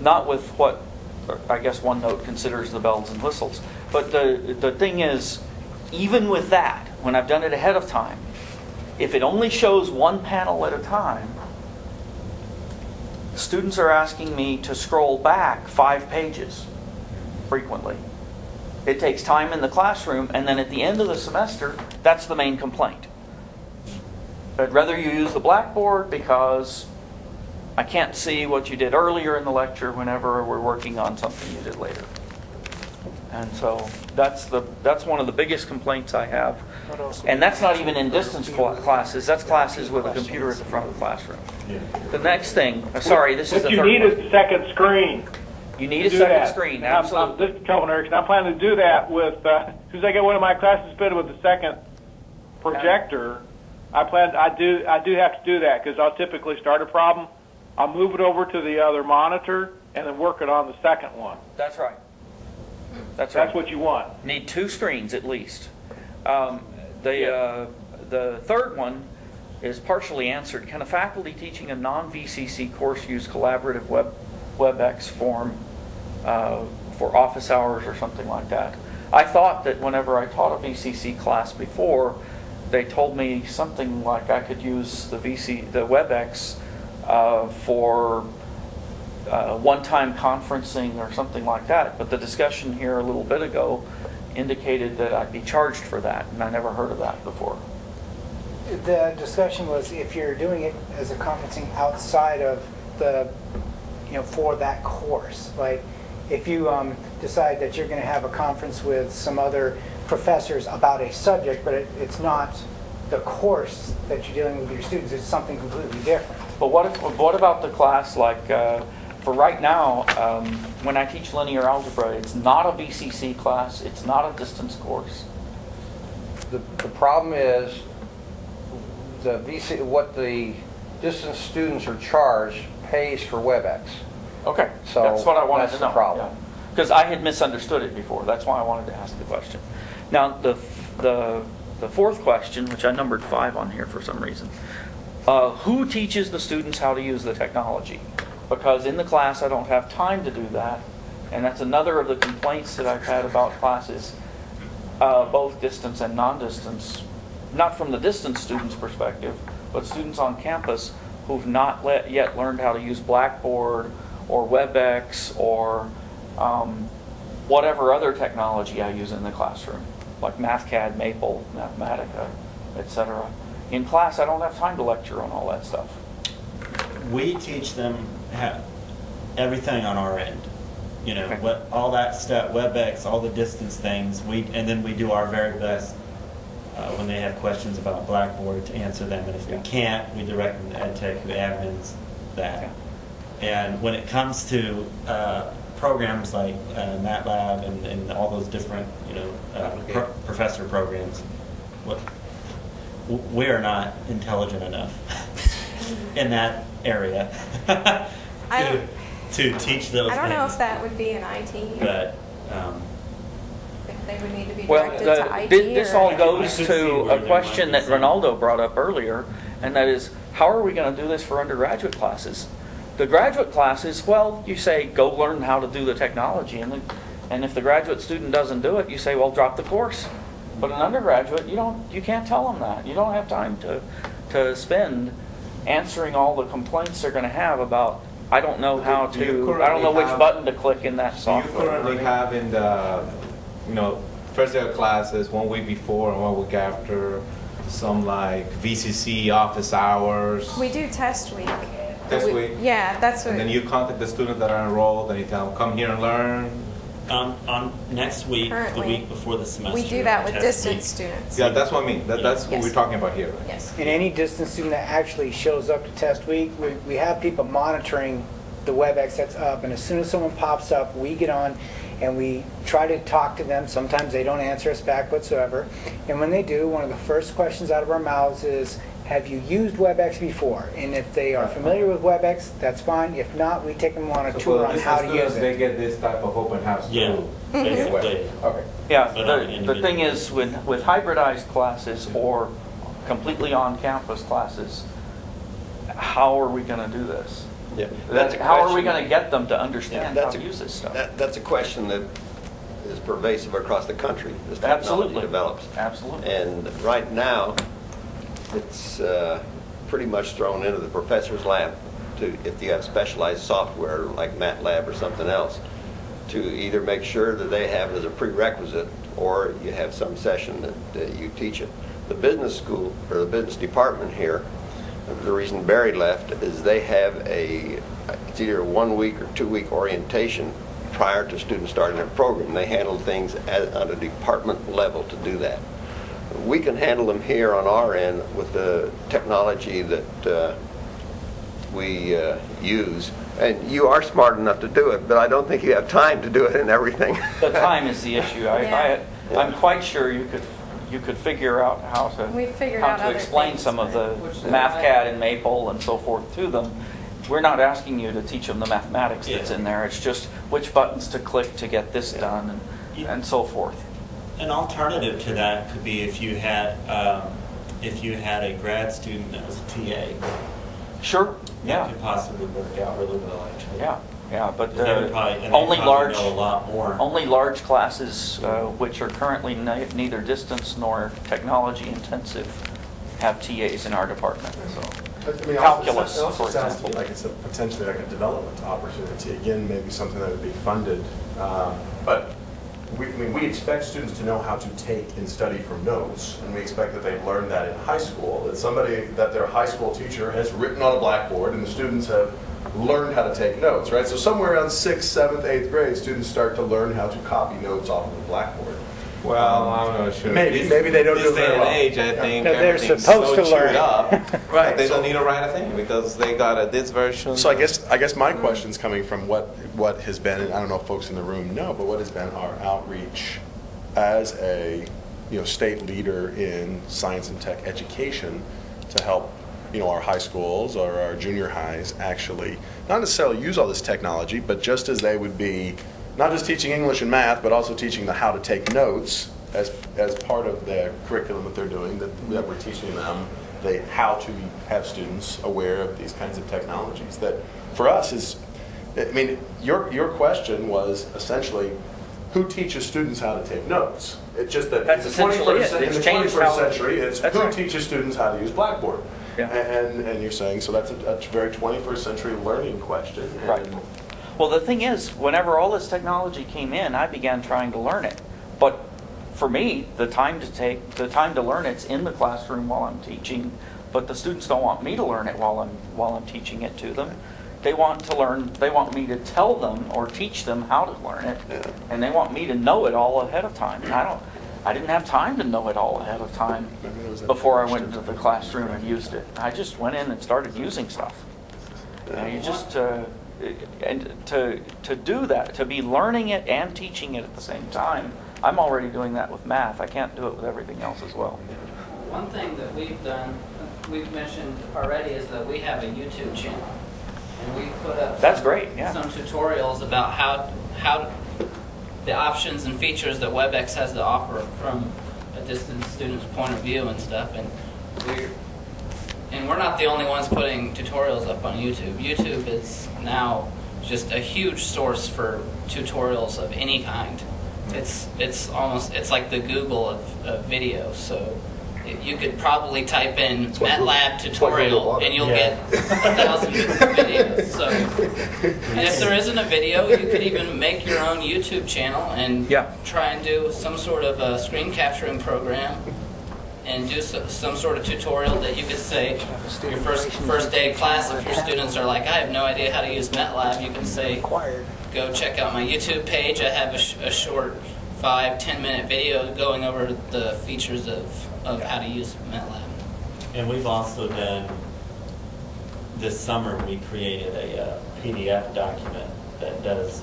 not with what I guess OneNote considers the bells and whistles. But the, the thing is, even with that, when I've done it ahead of time, if it only shows one panel at a time, students are asking me to scroll back five pages frequently. It takes time in the classroom, and then at the end of the semester, that's the main complaint. I'd rather you use the blackboard because I can't see what you did earlier in the lecture whenever we're working on something you did later. And so that's the that's one of the biggest complaints I have. And that's not even in distance classes. That's classes with a computer at the front of the classroom. The next thing, uh, sorry, this is the you third need one. a second screen. You need a do second that. screen, And I'm- absolutely. I'm, this is Kelvin Erickson. I'm planning to do that with, uh, as soon as I get one of my classes fitted with the second projector, I plan, I do, I do have to do that because I'll typically start a problem. I'll move it over to the other monitor and then work it on the second one. That's right. That's right. That's what you want. Need two screens at least. Um, the, uh, the third one is partially answered. Can a faculty teaching a non-VCC course use collaborative web, WebEx form uh, for office hours or something like that? I thought that whenever I taught a VCC class before, they told me something like I could use the VC, the WebEx uh, for uh, one-time conferencing or something like that. But the discussion here a little bit ago indicated that I'd be charged for that, and I never heard of that before. The discussion was if you're doing it as a conferencing outside of the, you know, for that course. Like, if you um, decide that you're going to have a conference with some other professors about a subject, but it, it's not the course that you're dealing with your students, it's something completely different. But what if, what about the class like, uh, for right now, um, when I teach linear algebra, it's not a VCC class, it's not a distance course. The, the problem is, the VC, what the distance students are charged pays for WebEx. Okay, So that's what I wanted that's to the know. problem. Because I had misunderstood it before. That's why I wanted to ask the question. Now, the, the, the fourth question, which I numbered five on here for some reason, uh, who teaches the students how to use the technology? Because in the class, I don't have time to do that. And that's another of the complaints that I've had about classes, uh, both distance and non-distance. Not from the distance students' perspective, but students on campus who've not let, yet learned how to use Blackboard or WebEx or um, whatever other technology I use in the classroom, like MathCAD, Maple, Mathematica, etc. In class, I don't have time to lecture on all that stuff. we teach them everything on our end. You know, Okay. what, all that stuff, WebEx, all the distance things. We and then we do our very best uh, when they have questions about Blackboard to answer them. And if we can't, we direct them to EdTech who admins that. And when it comes to uh, programs like uh, MATLAB and, and all those different, you know, uh, pro- professor programs, what, w- we are not intelligent enough (laughs) in that area (laughs) I to, don't- to teach those I don't know things. if that would be an IT, But um, if they would need to be Well, directed the- to IT. thi- this or- all goes to a question that Ronaldo brought up earlier, and that is, how are we going to do this for undergraduate classes? The graduate classes, well, you say, go learn how to do the technology, and, the, and if the graduate student doesn't do it, you say, well, drop the course. But an undergraduate, you don't, you can't tell them that. You don't have time to, to spend answering all the complaints they're going to have about I don't know how Do you to, I don't know which have- button to click in that Do you currently have in the, you know, first day of classes, one week before and one week after, some like VCC office hours? We do test week. Test We- week? Yeah, that's what. And then you contact the students that are enrolled and you tell them, come here and learn? Um, on next week, the week before the semester. We do that with test distant week. students. Yeah, that's what I mean. That, that's what we're talking about here, right? Yes. And any distance student that actually shows up to test week, we, we have people monitoring the WebEx that's up, and as soon as someone pops up, we get on and we try to talk to them. Sometimes they don't answer us back whatsoever. And when they do, one of the first questions out of our mouths is, have you used WebEx before? And if they are familiar with WebEx, that's fine. If not, we take them on a So tour for on the how to students, use They get this type of open house Yeah, too. basically. Okay. Yeah, But on the, the thing is, with, with hybridized classes or completely on-campus classes, how are we gonna do this? Yeah. That- That's a How are we gonna get them to Yeah, understand how that's to a- use this stuff? That, that's a question that is pervasive across the country as technology Absolutely. develops. Absolutely. And right now, it's uh, pretty much thrown into the professor's lap to, if you have specialized software like MATLAB or something else, to either make sure that they have it as a prerequisite or you have some session that, that you teach it. The business school, or the business department here, the reason Barry left is they have a, it's either a one-week or two-week orientation prior to students starting their program. They handle things at, on a department level to do that. We can handle them here on our end with the technology that uh, we uh, use. And you are smart enough to do it, but I don't think you have time to do it and everything. (laughs) The time is the issue. I, Yeah. I, I'm quite sure you could, you could figure out how to, We've figured how out to other explain things, some of the Which- MathCAD and Maple and so forth to them. We're not asking you to teach them the mathematics that's in there. It's just which buttons to click to get this done and, Yeah. and so forth. An alternative to that could be if you had, um, if you had a grad student that was a TA. Sure, That yeah, could possibly work out really well, actually. yeah, yeah, but Because they would uh, probably- only probably large, know a lot more. only large classes, uh, which are currently ne- neither distance nor technology intensive, have TAs in our department, so. I mean, Calculus, It also for sounds to me example. like it's a potentially like a development opportunity, again, maybe something that would be funded. um, But we, I mean, we expect students to know how to take and study from notes, and we expect that they've learned that in high school, that somebody, that their high school teacher has written on a blackboard, and the students have learned how to take notes, right? So somewhere around sixth, seventh, eighth grade, students start to learn how to copy notes off of the blackboard. Well, I'm not sure. Maybe- This- maybe they don't do This day very and well. age, I think No, they're everything's supposed so to learn. chewed up. (laughs) Right, They so- don't need to write a thing because they got a this version. So I guess, I guess my question's coming from what, what has been, and I don't know if folks in the room know, but what has been our outreach as a, you know, state leader in science and tech education to help, you know, our high schools or our junior highs actually, not necessarily use all this technology, but just as they would be, not just teaching English and math, but also teaching the how to take notes as, as part of the curriculum that they're doing, that, that we're teaching them, the how to have students aware of these kinds of technologies. That, for us, is, I mean, your, your question was essentially, who teaches students how to take notes? It's just that That's in the 21st essentially it. in It's the 21st how- century, it's That's who right. teaches students how to use Blackboard? Yeah. And, and you're saying, so that's a, a very 21st century learning question. and- Right. Well, the thing is, whenever all this technology came in, I began trying to learn it. But for me, the time to take, the time to learn it's in the classroom while I'm teaching, but the students don't want me to learn it while I'm, while I'm teaching it to them. They want to learn, they want me to tell them or teach them how to learn it, yeah. and they want me to know it all ahead of time. And I don't, I didn't have time to know it all ahead of time Maybe there was that before I went into the classroom and used it. I just went in and started using stuff. And you just, uh, and to, to do that, to be learning it and teaching it at the same time, I'm already doing that with math. I can't do it with everything else as well. One thing that we've done, we've mentioned already, is that we have a YouTube channel. And we've put up. That's some- great, yeah. Some tutorials about how, how, the options and features that WebEx has to offer from a distant student's point of view and stuff. And we're, and we're not the only ones putting tutorials up on YouTube. YouTube is now just a huge source for tutorials of any kind. It's it's almost it's like the Google of, of video. So you could probably type in MATLAB tutorial Google and you'll Yeah. get a thousand (laughs) videos. So, and if there isn't a video, you could even make your own YouTube channel and Yeah. try and do some sort of a screen capturing program and do so, some sort of tutorial that you could say your first first day class. If your students are like, I have no idea how to use MATLAB, you can say, go check out my YouTube page. I have a, sh- a short five ten minute video going over the features of, of how to use MATLAB. And we've also done, this summer, we created a uh, PDF document that does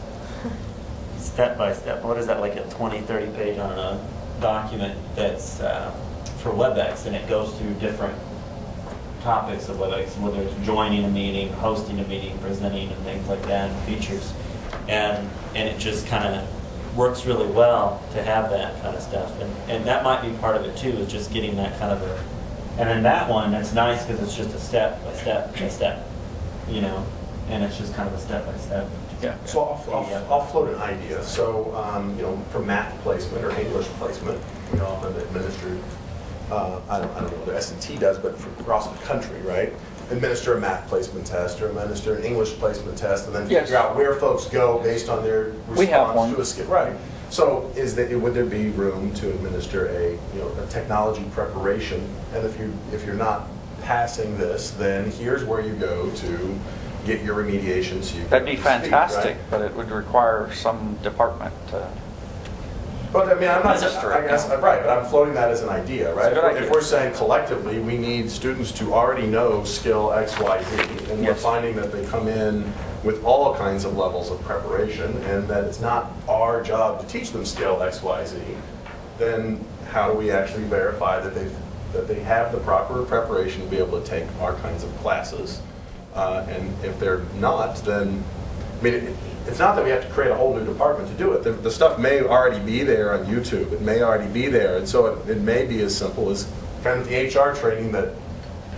step by step, what is that, like a 20, 30 page on a document that's uh, for WebEx, and it goes through different topics of WebEx, whether it's joining a meeting, hosting a meeting, presenting, and things like that, and features. And, and it just kind of works really well to have that kind of stuff. And, and that might be part of it too, is just getting that kind of a, and then that one, that's nice because it's just a step by step by step, you know, and it's just kind of a step by step. Yeah. So I'll, I'll, I'll float an idea. So, um, you know, for math placement or English placement, we often administer, uh, I don't, I don't know what the S and T does, but for across the country, right? Administer a math placement test or administer an English placement test and then Yes. figure out where folks go based on their We have response one. to a skill. Right. So is that, would there be room to administer a, you know, a technology preparation? And if you, if you're not passing this, then here's where you go to get your remediation so you can. That'd be speak, right? fantastic, but it would require some department to. But I mean, I'm not, Administer it, I guess, yeah. right, but I'm floating that as an idea, right? It's a good If idea. we're saying collectively, we need students to already know skill X, Y, Z, and we're Yes. finding that they come in with all kinds of levels of preparation, and that it's not our job to teach them skill X, Y, Z, then how do we actually verify that they've, that they have the proper preparation to be able to take our kinds of classes? Uh, And if they're not, then, I mean, it- it's not that we have to create a whole new department to do it. The, the stuff may already be there on YouTube. It may already be there. And so it, it may be as simple as kind of the HR training that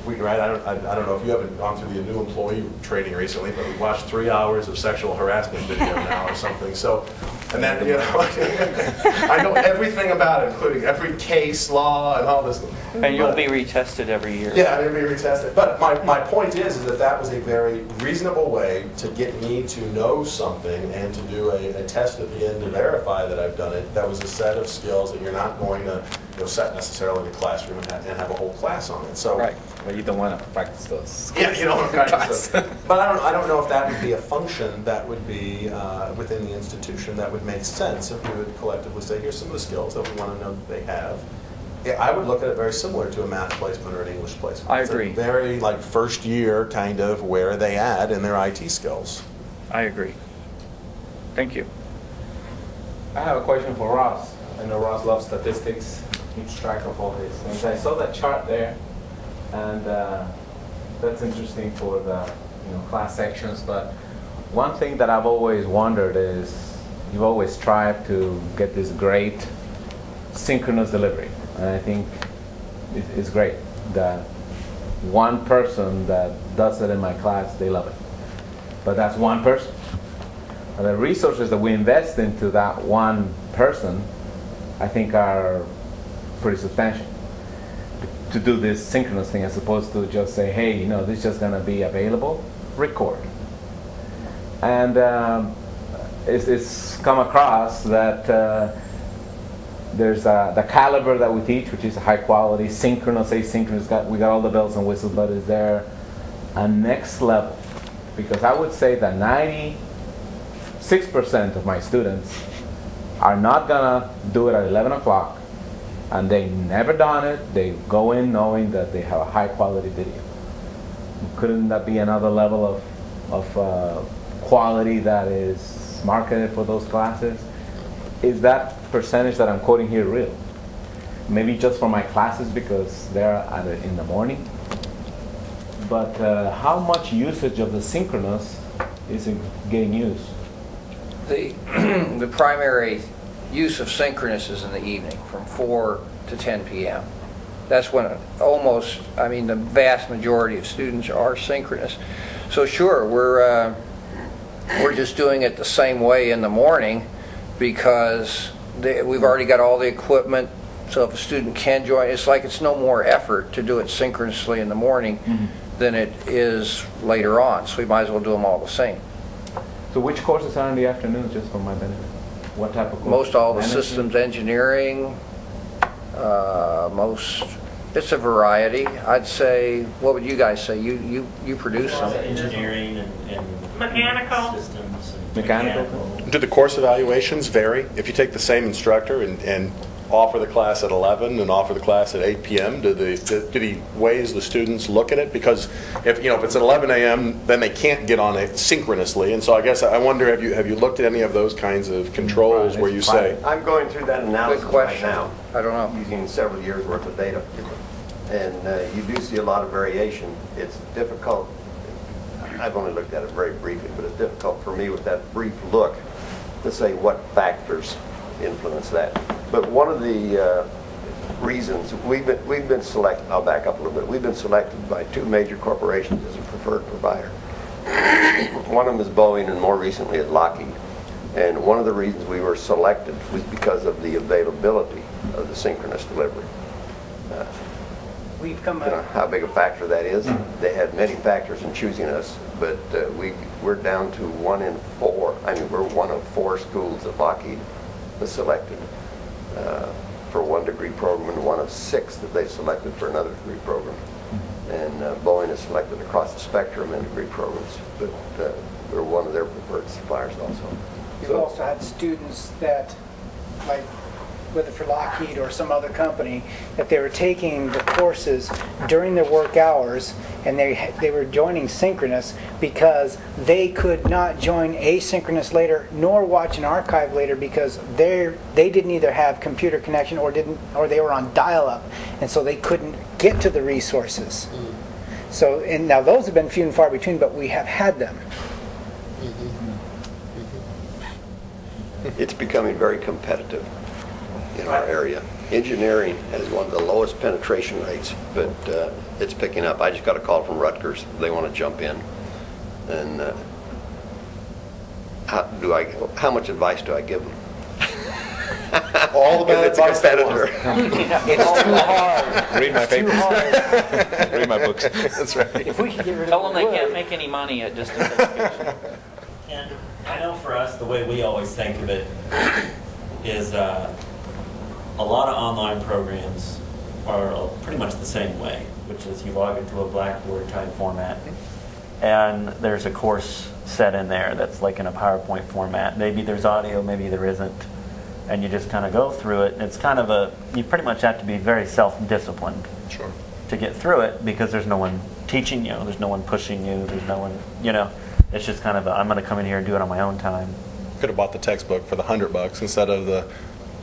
we, right, I don't, I, I don't know if you haven't gone through the new employee training recently, but we watched three hours of sexual harassment video (laughs) now or something. So, and then, you know, (laughs) I know everything about it, including every case law and all this. And you'll But- be retested every year. yeah, and it'll be retested. But my, my point is, is that that was a very reasonable way to get me to know something and to do a, a test at the end to verify that I've done it. That was a set of skills that you're not going to, you know, set necessarily in the classroom and have, and have a whole class on it. So, Right. Well, you don't want to practice those. yeah, you know, kind of stuff. But I don't, I don't know if that would be a function that would be uh, within the institution that would make sense if we would collectively say, here's some of the skills that we want to know that they have. Yeah, I would look at it very similar to a math placement or an English placement. I It's a agree. very like first year kind of where are they at in their IT skills. I agree. Thank you. I have a question for Ross. I know Ross loves statistics, keeps track of all these things. I saw that chart there, and uh, that's interesting for the you know class sections. But one thing that I've always wondered is you've always strived to get this great synchronous delivery, and I think it- it's great that one person that does it in my class, they love it. But that's one person. And the resources that we invest into that one person, I think, are pretty substantial to do this synchronous thing as opposed to just say, hey, you know, this is just going to be available, record. And um, it's, it's come across that uh, there's uh, the caliber that we teach, which is high quality, synchronous, asynchronous, got, we got all the bells and whistles, but is there a next level? Because I would say that 96% of my students are not gonna do it at 11 o'clock, and they never done it. They go in knowing that they have a high quality video. Couldn't that be another level of, of uh, quality that is marketed for those classes? Is that percentage that I'm quoting here real? Maybe just for my classes because they're at in the morning. But uh, how much usage of the synchronous is getting used? The, (clears throat) the primary use of synchronous is in the evening, from 4 to 10 p.m. That's when almost, I mean, the vast majority of students are synchronous. So sure, we're, uh, we're just doing it the same way in the morning because they, we've already got all the equipment So if a student can join, it's like it's no more effort to do it synchronously in the morning than it is later on. So we might as well do them all the same. So which courses are in the afternoon, just for my benefit? What type of courses? Most all the Management? systems engineering, uh, most, it's a variety. I'd say, what would you guys say? You, you, you produce some. Engineering and, and Mechanical. systems. and Mechanical? Do the course evaluations vary? If you take the same instructor and, and offer the class at 11 and offer the class at 8 p.m., do the, do do the ways the students look at it? Because if, you know, if it's at 11 a.m., then they can't get on it synchronously. And so I guess I wonder, have you, have you looked at any of those kinds of controls where you say, I'm going through that analysis Good right now. I don't know. Using several years' worth of data. And uh, you do see a lot of variation. It's difficult, I've only looked at it very briefly, but it's difficult for me with that brief look to say what factors influence that. But one of the uh, reasons, we've been, we've been selected, I'll back up a little bit, we've been selected by two major corporations as a preferred provider. One of them is Boeing and more recently at Lockheed. And one of the reasons we were selected was because of the availability of the synchronous delivery. Uh, We've come you know, how big a factor that is. They had many factors in choosing us, but uh, we, we're down to one in four. I mean, we're one of four schools that Lockheed was selected uh, for one degree program and one of six that they selected for another degree program. And uh, Boeing is selected across the spectrum in degree programs, but uh, we're one of their preferred suppliers also. we've also had students that, like, whether for Lockheed or some other company, that they were taking the courses during their work hours and they, they were joining synchronous because they could not join asynchronous later nor watch an archive later because they they didn't either have computer connection or didn't or they were on dial-up and so they couldn't get to the resources. Mm-hmm. So and now those have been few and far between, but we have had them. Mm-hmm. Mm-hmm. It's becoming very competitive in our area. Engineering has one of the lowest penetration rates, but uh, it's picking up. I just got a call from Rutgers. They want to jump in. And uh, how do I, how much advice do I give them? all the bad (laughs) Because it's a advice they competitor. (laughs) It's too hard. Read my It's papers. hard. (laughs) Read my books. That's right. If we could get rid of Tell them they can't make any money at distance education. And I know for us, the way we always think of it is uh, a lot of online programs are pretty much the same way, which is you log into a Blackboard type format, and there's a course set in there that's like in a PowerPoint format. Maybe there's audio, maybe there isn't, and you just kind of go through it. And it's kind of a you pretty much have to be very self-disciplined Sure. to get through it because there's no one teaching you, there's no one pushing you, there's no one, you know, it's just kind of a, I'm going to come in here and do it on my own time. Could have bought the textbook for the hundred bucks instead of the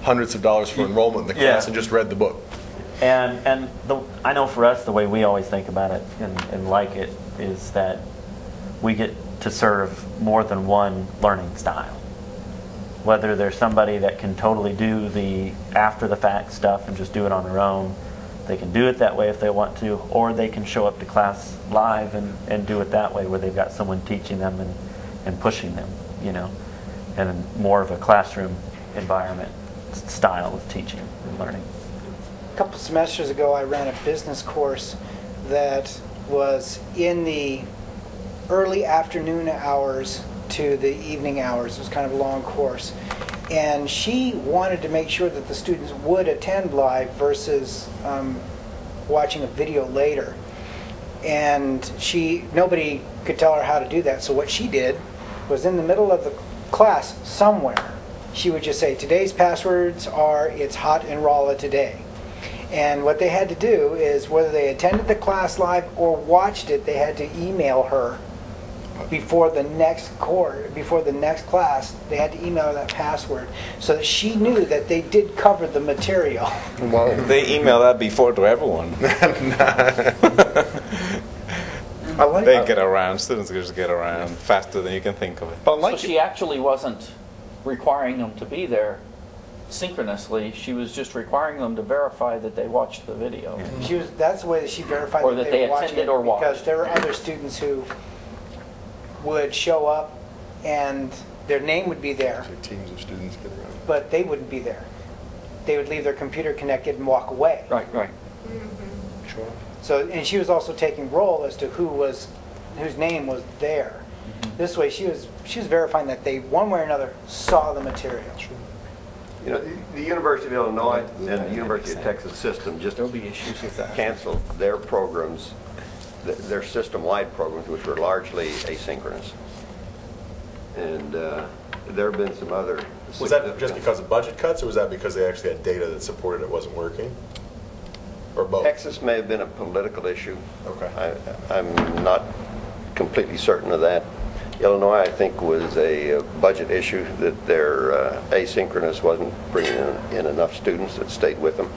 hundreds of dollars for enrollment in the Yeah. class and just read the book. And and the, I know for us, the way we always think about it and, and like it is that we get to serve more than one learning style. Whether there's somebody that can totally do the after the fact stuff and just do it on their own, they can do it that way if they want to, or they can show up to class live and, and do it that way where they've got someone teaching them and, and pushing them, you know, and more of a classroom environment style of teaching and learning. A couple semesters ago, I ran a business course that was in the early afternoon hours to the evening hours. It was kind of a long course. And she wanted to make sure that the students would attend live versus um, watching a video later. And she, nobody could tell her how to do that. So what she did was in the middle of the class somewhere, she would just say, today's passwords are, it's hot and Rolla today. And what they had to do is whether they attended the class live or watched it, they had to email her before the next course, before the next class, they had to email her that password so that she knew that they did cover the material. (laughs) Well, they email that before to everyone. (laughs) I like they get around. Students just get around faster than you can think of it. But So she actually wasn't requiring them to be there synchronously. She was just requiring them to verify that they watched the video. She was, that's the way that she verified Or that that they they were watching attended it, or watched. because there were other students who would show up and their name would be there, Teams of students get around. but they wouldn't be there. they would leave their computer connected and walk away. Right, right. Sure. So, and she was also taking roll as to who was, whose name was there. This way, she was, she was verifying that they, one way or another, saw the material. You know, the- the University of Illinois and the University of Texas system just canceled their programs, th- their system-wide programs, which were largely asynchronous. And uh, there have been some other. Was that just because of budget cuts, or was that because they actually had data that supported it wasn't working? Or both? Texas may have been a political issue. Okay. I- I'm not completely certain of that. Illinois, I think, was a uh, budget issue that their uh, asynchronous wasn't bringing in- in enough students that stayed with them.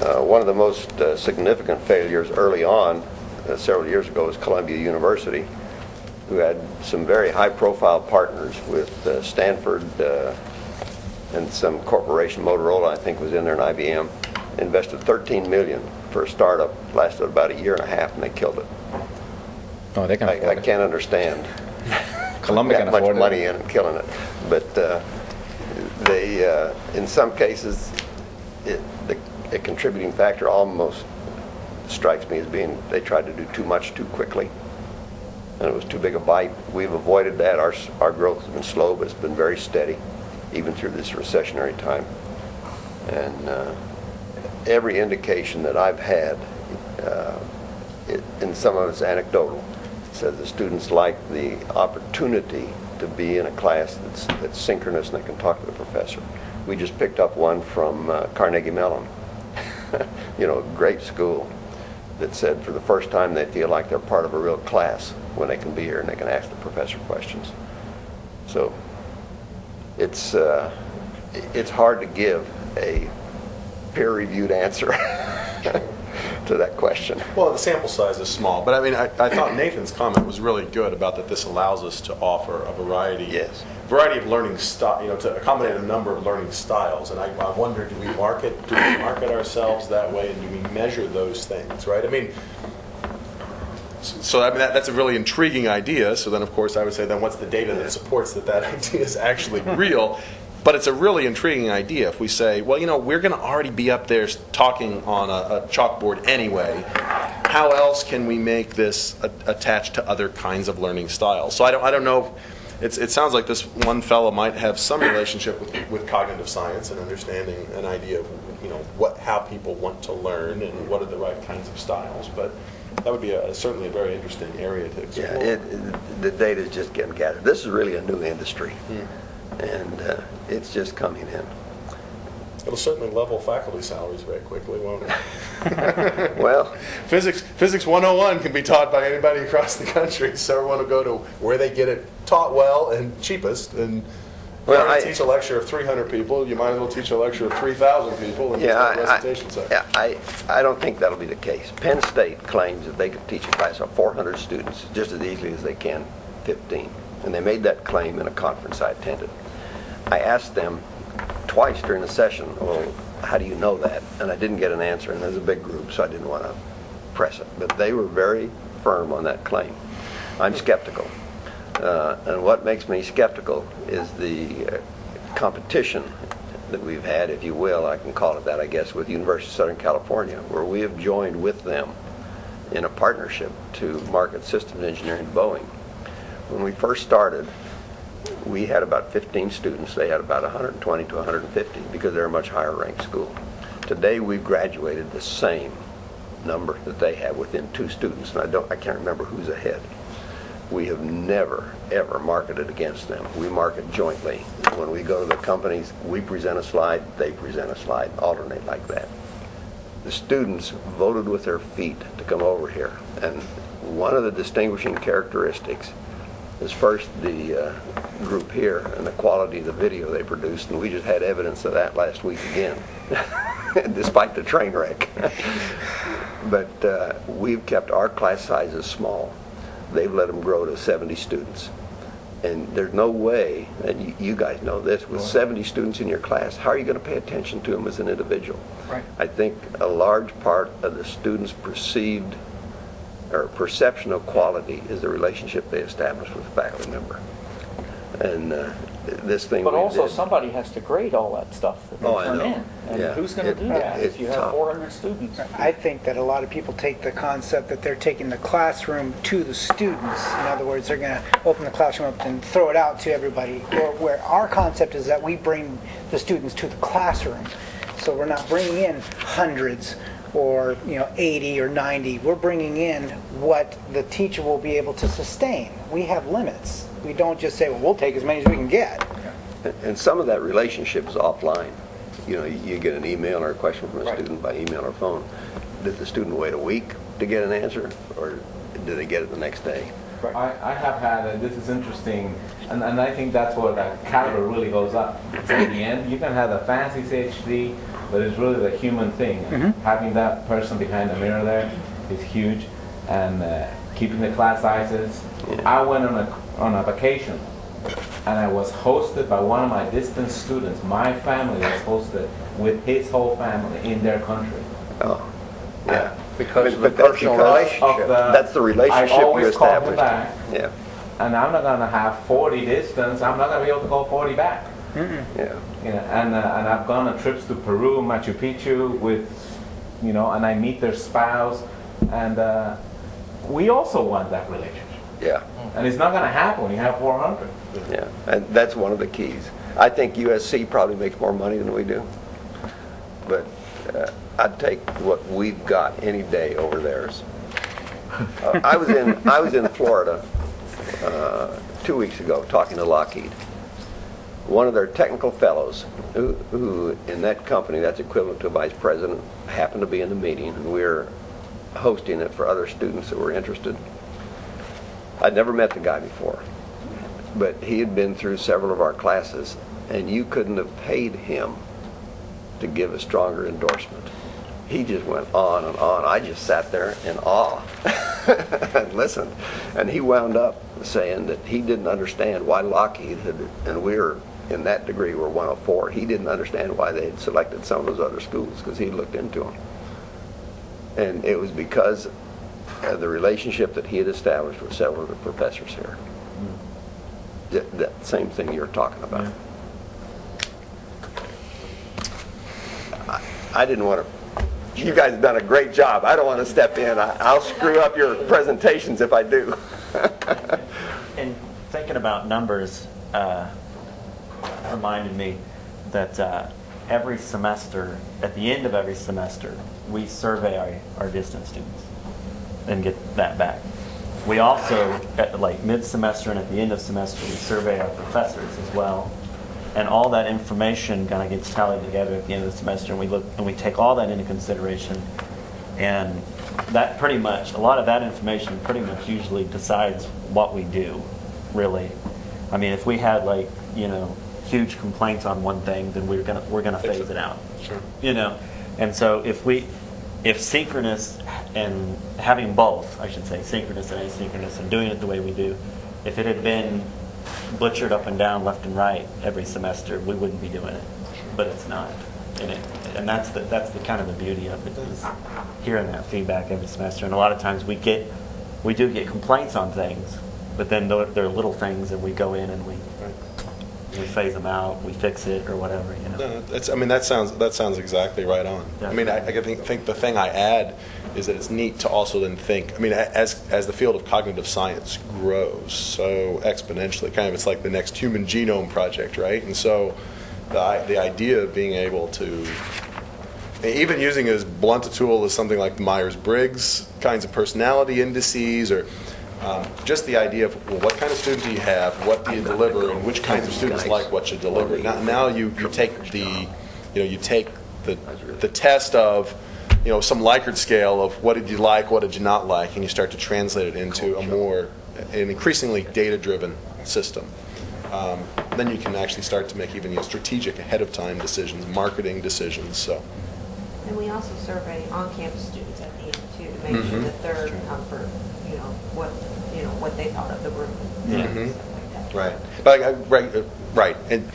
Uh, One of the most uh, significant failures early on, uh, several years ago, was Columbia University, who had some very high-profile partners with uh, Stanford and some corporation, Motorola, I think, was in there, and IBM, invested 13 million for a startup, lasted about a year and a half, and they killed it. Oh, they can I, afford I it. can't understand. (laughs) Columbia that can much afford it. money in and killing it. But uh, they, uh, in some cases, it, the, a contributing factor almost strikes me as being they tried to do too much too quickly, and it was too big a bite. We've avoided that. Our our growth has been slow, but it's been very steady, even through this recessionary time. And uh, every indication that I've had, uh, it, and some of it's anecdotal, says the students like the opportunity to be in a class that's, that's synchronous and they can talk to the professor. We just picked up one from uh, Carnegie Mellon, (laughs) you know, great school, that said for the first time they feel like they're part of a real class when they can be here and they can ask the professor questions. So it's, uh, it's hard to give a peer-reviewed answer (laughs) to that question. Well, the sample size is small, but I mean, I, I thought Nathan's comment was really good about that this allows us to offer a variety. Yes. Variety of learning style, you know, to accommodate a number of learning styles. And I, I wonder, do we market, do we market ourselves that way and do we measure those things, right? I mean, so I mean, that, that's a really intriguing idea. So then, of course, I would say, then what's the data that supports that that (laughs) idea is actually real? But it's a really intriguing idea if we say, well, you know, we're going to already be up there talking on a, a chalkboard anyway. How else can we make this a, attached to other kinds of learning styles? So I don't, I don't know. It's, it sounds like this one fellow might have some relationship with, with cognitive science and understanding an idea of, you know, what how people want to learn and what are the right kinds of styles. But that would be a, certainly a very interesting area to explore. Yeah, it, it- the data's just getting gathered. This is really a new industry, hmm. And uh, it's just coming in. It'll certainly level faculty salaries very quickly, won't it? (laughs) (laughs) Well, physics physics 101 can be taught by anybody across the country, so everyone will go to where they get it taught well and cheapest. And Well, well, I I- teach a lecture of 300 people. You might as well teach a lecture of 3,000 people and Yeah, just have a I- recitation section. Yeah, I, I don't think that'll be the case. Penn State claims that they could teach a class of 400 students just as easily as they can 15. And they made that claim in a conference I attended. I asked them twice during the session, well, how do you know that? And I didn't get an answer, and there's a big group, so I didn't want to press it. But they were very firm on that claim. I'm skeptical. Uh, and what makes me skeptical is the uh, competition that we've had, if you will, I can call it that, I guess, with University of Southern California, where we have joined with them in a partnership to market systems engineering Boeing. When we first started, we had about 15 students. They had about 120 to 150 because they're a much higher ranked school. Today, we've graduated the same number that they have within two students, and I don't, I can't remember who's ahead. We have never, ever marketed against them. We market jointly. When we go to the companies, we present a slide, they present a slide, alternate like that. The students voted with their feet to come over here, and one of the distinguishing characteristics is first the uh, group here and the quality of the video they produced, and we just had evidence of that last week again, (laughs) despite the train wreck. (laughs) but uh, we've kept our class sizes small. They've let them grow to 70 students. And there's no way, and you, you guys know this, with 70 students in your class, how are you going to pay attention to them as an individual? Right. I think a large part of the students' perceived or perception of quality is the relationship they establish with a faculty member. And uh, this thing But we also, did- somebody has to grade all that stuff that they Oh, I turn know. in. And Yeah. who's going to do that it's if you have tough. 400 students? I think that a lot of people take the concept that they're taking the classroom to the students. In other words, they're going to open the classroom up and throw it out to everybody. Or where our concept is that we bring the students to the classroom. So we're not bringing in hundreds or, you know, 80 or 90. We're bringing in what the teacher will be able to sustain. We have limits. We don't just say, well, we'll take as many as we can get. And- And some of that relationship is offline. You know, you get an email or a question from a student by email or phone. Did the student wait a week to get an answer, or did they get it the next day? I, I have had, and this is interesting, and, and I think that's where that caliber really goes up. So in the end, you can have the fancy CHD, but it's really the human thing. Mhm. Having that person behind the mirror there is huge, and uh, keeping the class sizes. I went on a, on a vacation, and I was hosted by one of my distant students. My family was hosted with his whole family in their country. Oh, yeah. Because of But the that's personal because- relationship. That's the relationship you always call them established. back. Yeah, And I'm not gonna have 40 distance, I'm not gonna be able to call 40 back. yeah. You know, and, uh, and I've gone on trips to Peru, Machu Picchu with, you know, and I meet their spouse, and uh, we also want that relationship. Yeah, And it's not gonna happen when you have 400. yeah. And that's one of the keys. I think USC probably makes more money than we do. But uh, I'd take what we've got any day over theirs. Uh, I was in, I was in Florida uh, two weeks ago talking to Lockheed. One of their technical fellows, who, who in that company, that's equivalent to a vice president, happened to be in the meeting, and we were hosting it for other students that were interested. I'd never met the guy before, but he had been through several of our classes, and you couldn't have paid him to give a stronger endorsement. He just went on and on. I just sat there in awe (laughs) and listened. And he wound up saying that he didn't understand why Lockheed had, and we were in that degree were 104. He didn't understand why they had selected some of those other schools because he looked into them. And it was because of the relationship that he had established with several of the professors here. That, that same thing you're talking about. I, I didn't want to. You guys have done a great job. I don't want to step in. I, I'll screw up your presentations if I do. (laughs) And thinking about numbers uh, reminded me that uh, every semester, at the end of every semester, we survey our, our distance students and get that back. We also, at like mid-semester and at the end of semester, we survey our professors as well. And all that information kind of gets tallied together at the end of the semester, and we look and we take all that into consideration. And that pretty much, a lot of that information pretty much usually decides what we do, really. I mean, if we had like, you know, huge complaints on one thing, then we're gonna we're gonna phase it out. Sure. You know, and so if we, if synchronous and having both, I should say, synchronous and asynchronous, and doing it the way we do, if it had been butchered up and down, left and right every semester, we wouldn't be doing it. But it's not, and it, and that's the that's the kind of the beauty of it is hearing that feedback every semester. And a lot of times we get, we do get complaints on things, but then they're, they're little things, and we go in and we we phase them out, we fix it or whatever, you know. No, that's, I mean, that sounds, that sounds exactly right on. I mean, I, I think, think the thing I add is that it's neat to also then think, I mean, as, as the field of cognitive science grows so exponentially, kind of it's like the next human genome project, right? And so the, the idea of being able to, even using as blunt a tool as something like Myers-Briggs kinds of personality indices or um, just the idea of well, what kind of student do you have, what do you deliver, and which kinds of students like what you deliver. Now, now you, you take the, you know, you take the, the test of, you know, some Likert scale of what did you like, what did you not like, and you start to translate it into a more, an increasingly data-driven system. Um, then you can actually start to make even you know, strategic ahead of time decisions, marketing decisions. So. And we also survey on-campus students at the end too, to make sure Mhm. that they're comfort, you know, what, you know, what they thought of the room. Mhm. Right. But, uh, right, uh, right. And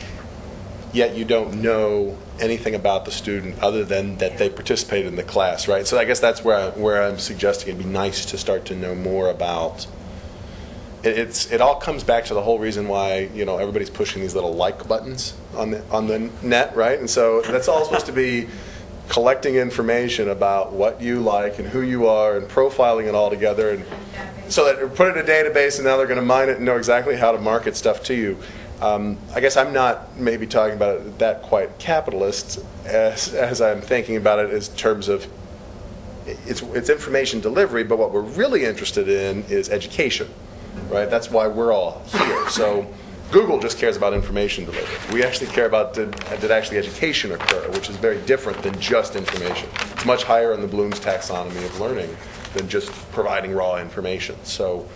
yet you don't know anything about the student other than that they participated in the class, right? So I guess that's where, I, where I'm suggesting it'd be nice to start to know more about it, it's it all comes back to the whole reason why you know everybody's pushing these little like buttons on the on the net, right? And so that's all supposed to be collecting information about what you like and who you are and profiling it all together and so that put it in a database and now they're going to mine it and know exactly how to market stuff to you. Um, I guess I'm not maybe talking about it that quite capitalist as, as I'm thinking about it in terms of it's, it's information delivery, but what we're really interested in is education, right? That's why we're all here. So Google just cares about information delivery. We actually care about did, did actually education occur, which is very different than just information. It's much higher in the Bloom's taxonomy of learning than just providing raw information. So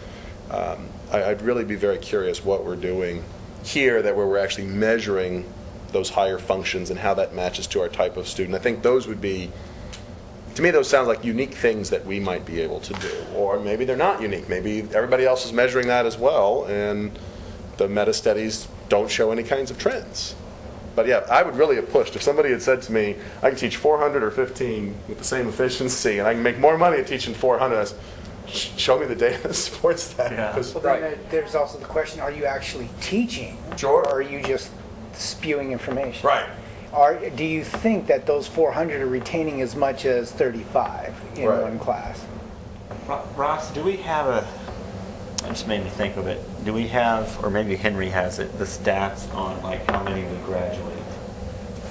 um, I, I'd really be very curious what we're doing here that where we're actually measuring those higher functions and how that matches to our type of student. I think those would be to me, those sound like unique things that we might be able to do. Or maybe they're not unique. Maybe everybody else is measuring that as well, and the meta studies don't show any kinds of trends. But yeah, I would really have pushed. If somebody had said to me, I can teach 400 or 15 with the same efficiency, and I can make more money at teaching 400, I was, "Sh- show me the data that (laughs) supports that. 'Cause- Well, then there- there's also the question, are you actually teaching? Sure. Or are you just spewing information? Right. Are, do you think that those 400 are retaining as much as 35 in Right. one class? Ross, do we have a, that just made me think of it, do we have, or maybe Henry has it, the stats on like how many we graduate,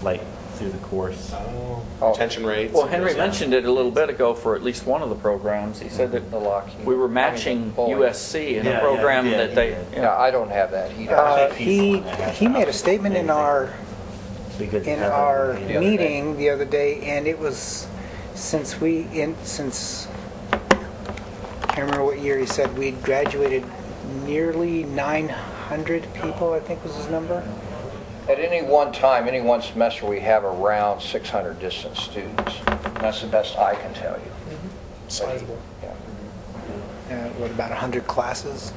like through the course? Oh, Retention rates. Well, Henry mentioned it a little bit ago for at least one of the programs. He said that the lock, we were matching USC in a program that they. Yeah, I don't have that. He Uh. He, he made a statement in our, Be good to in our the other meeting the other day, and it was, since we, in, since, I can't remember what year he said, we'd graduated nearly 900 people, I think was his number. At any one time, any one semester, we have around 600 distance students. That's the best I can tell you. Sizable. Yeah. Uh, what, about 100 classes?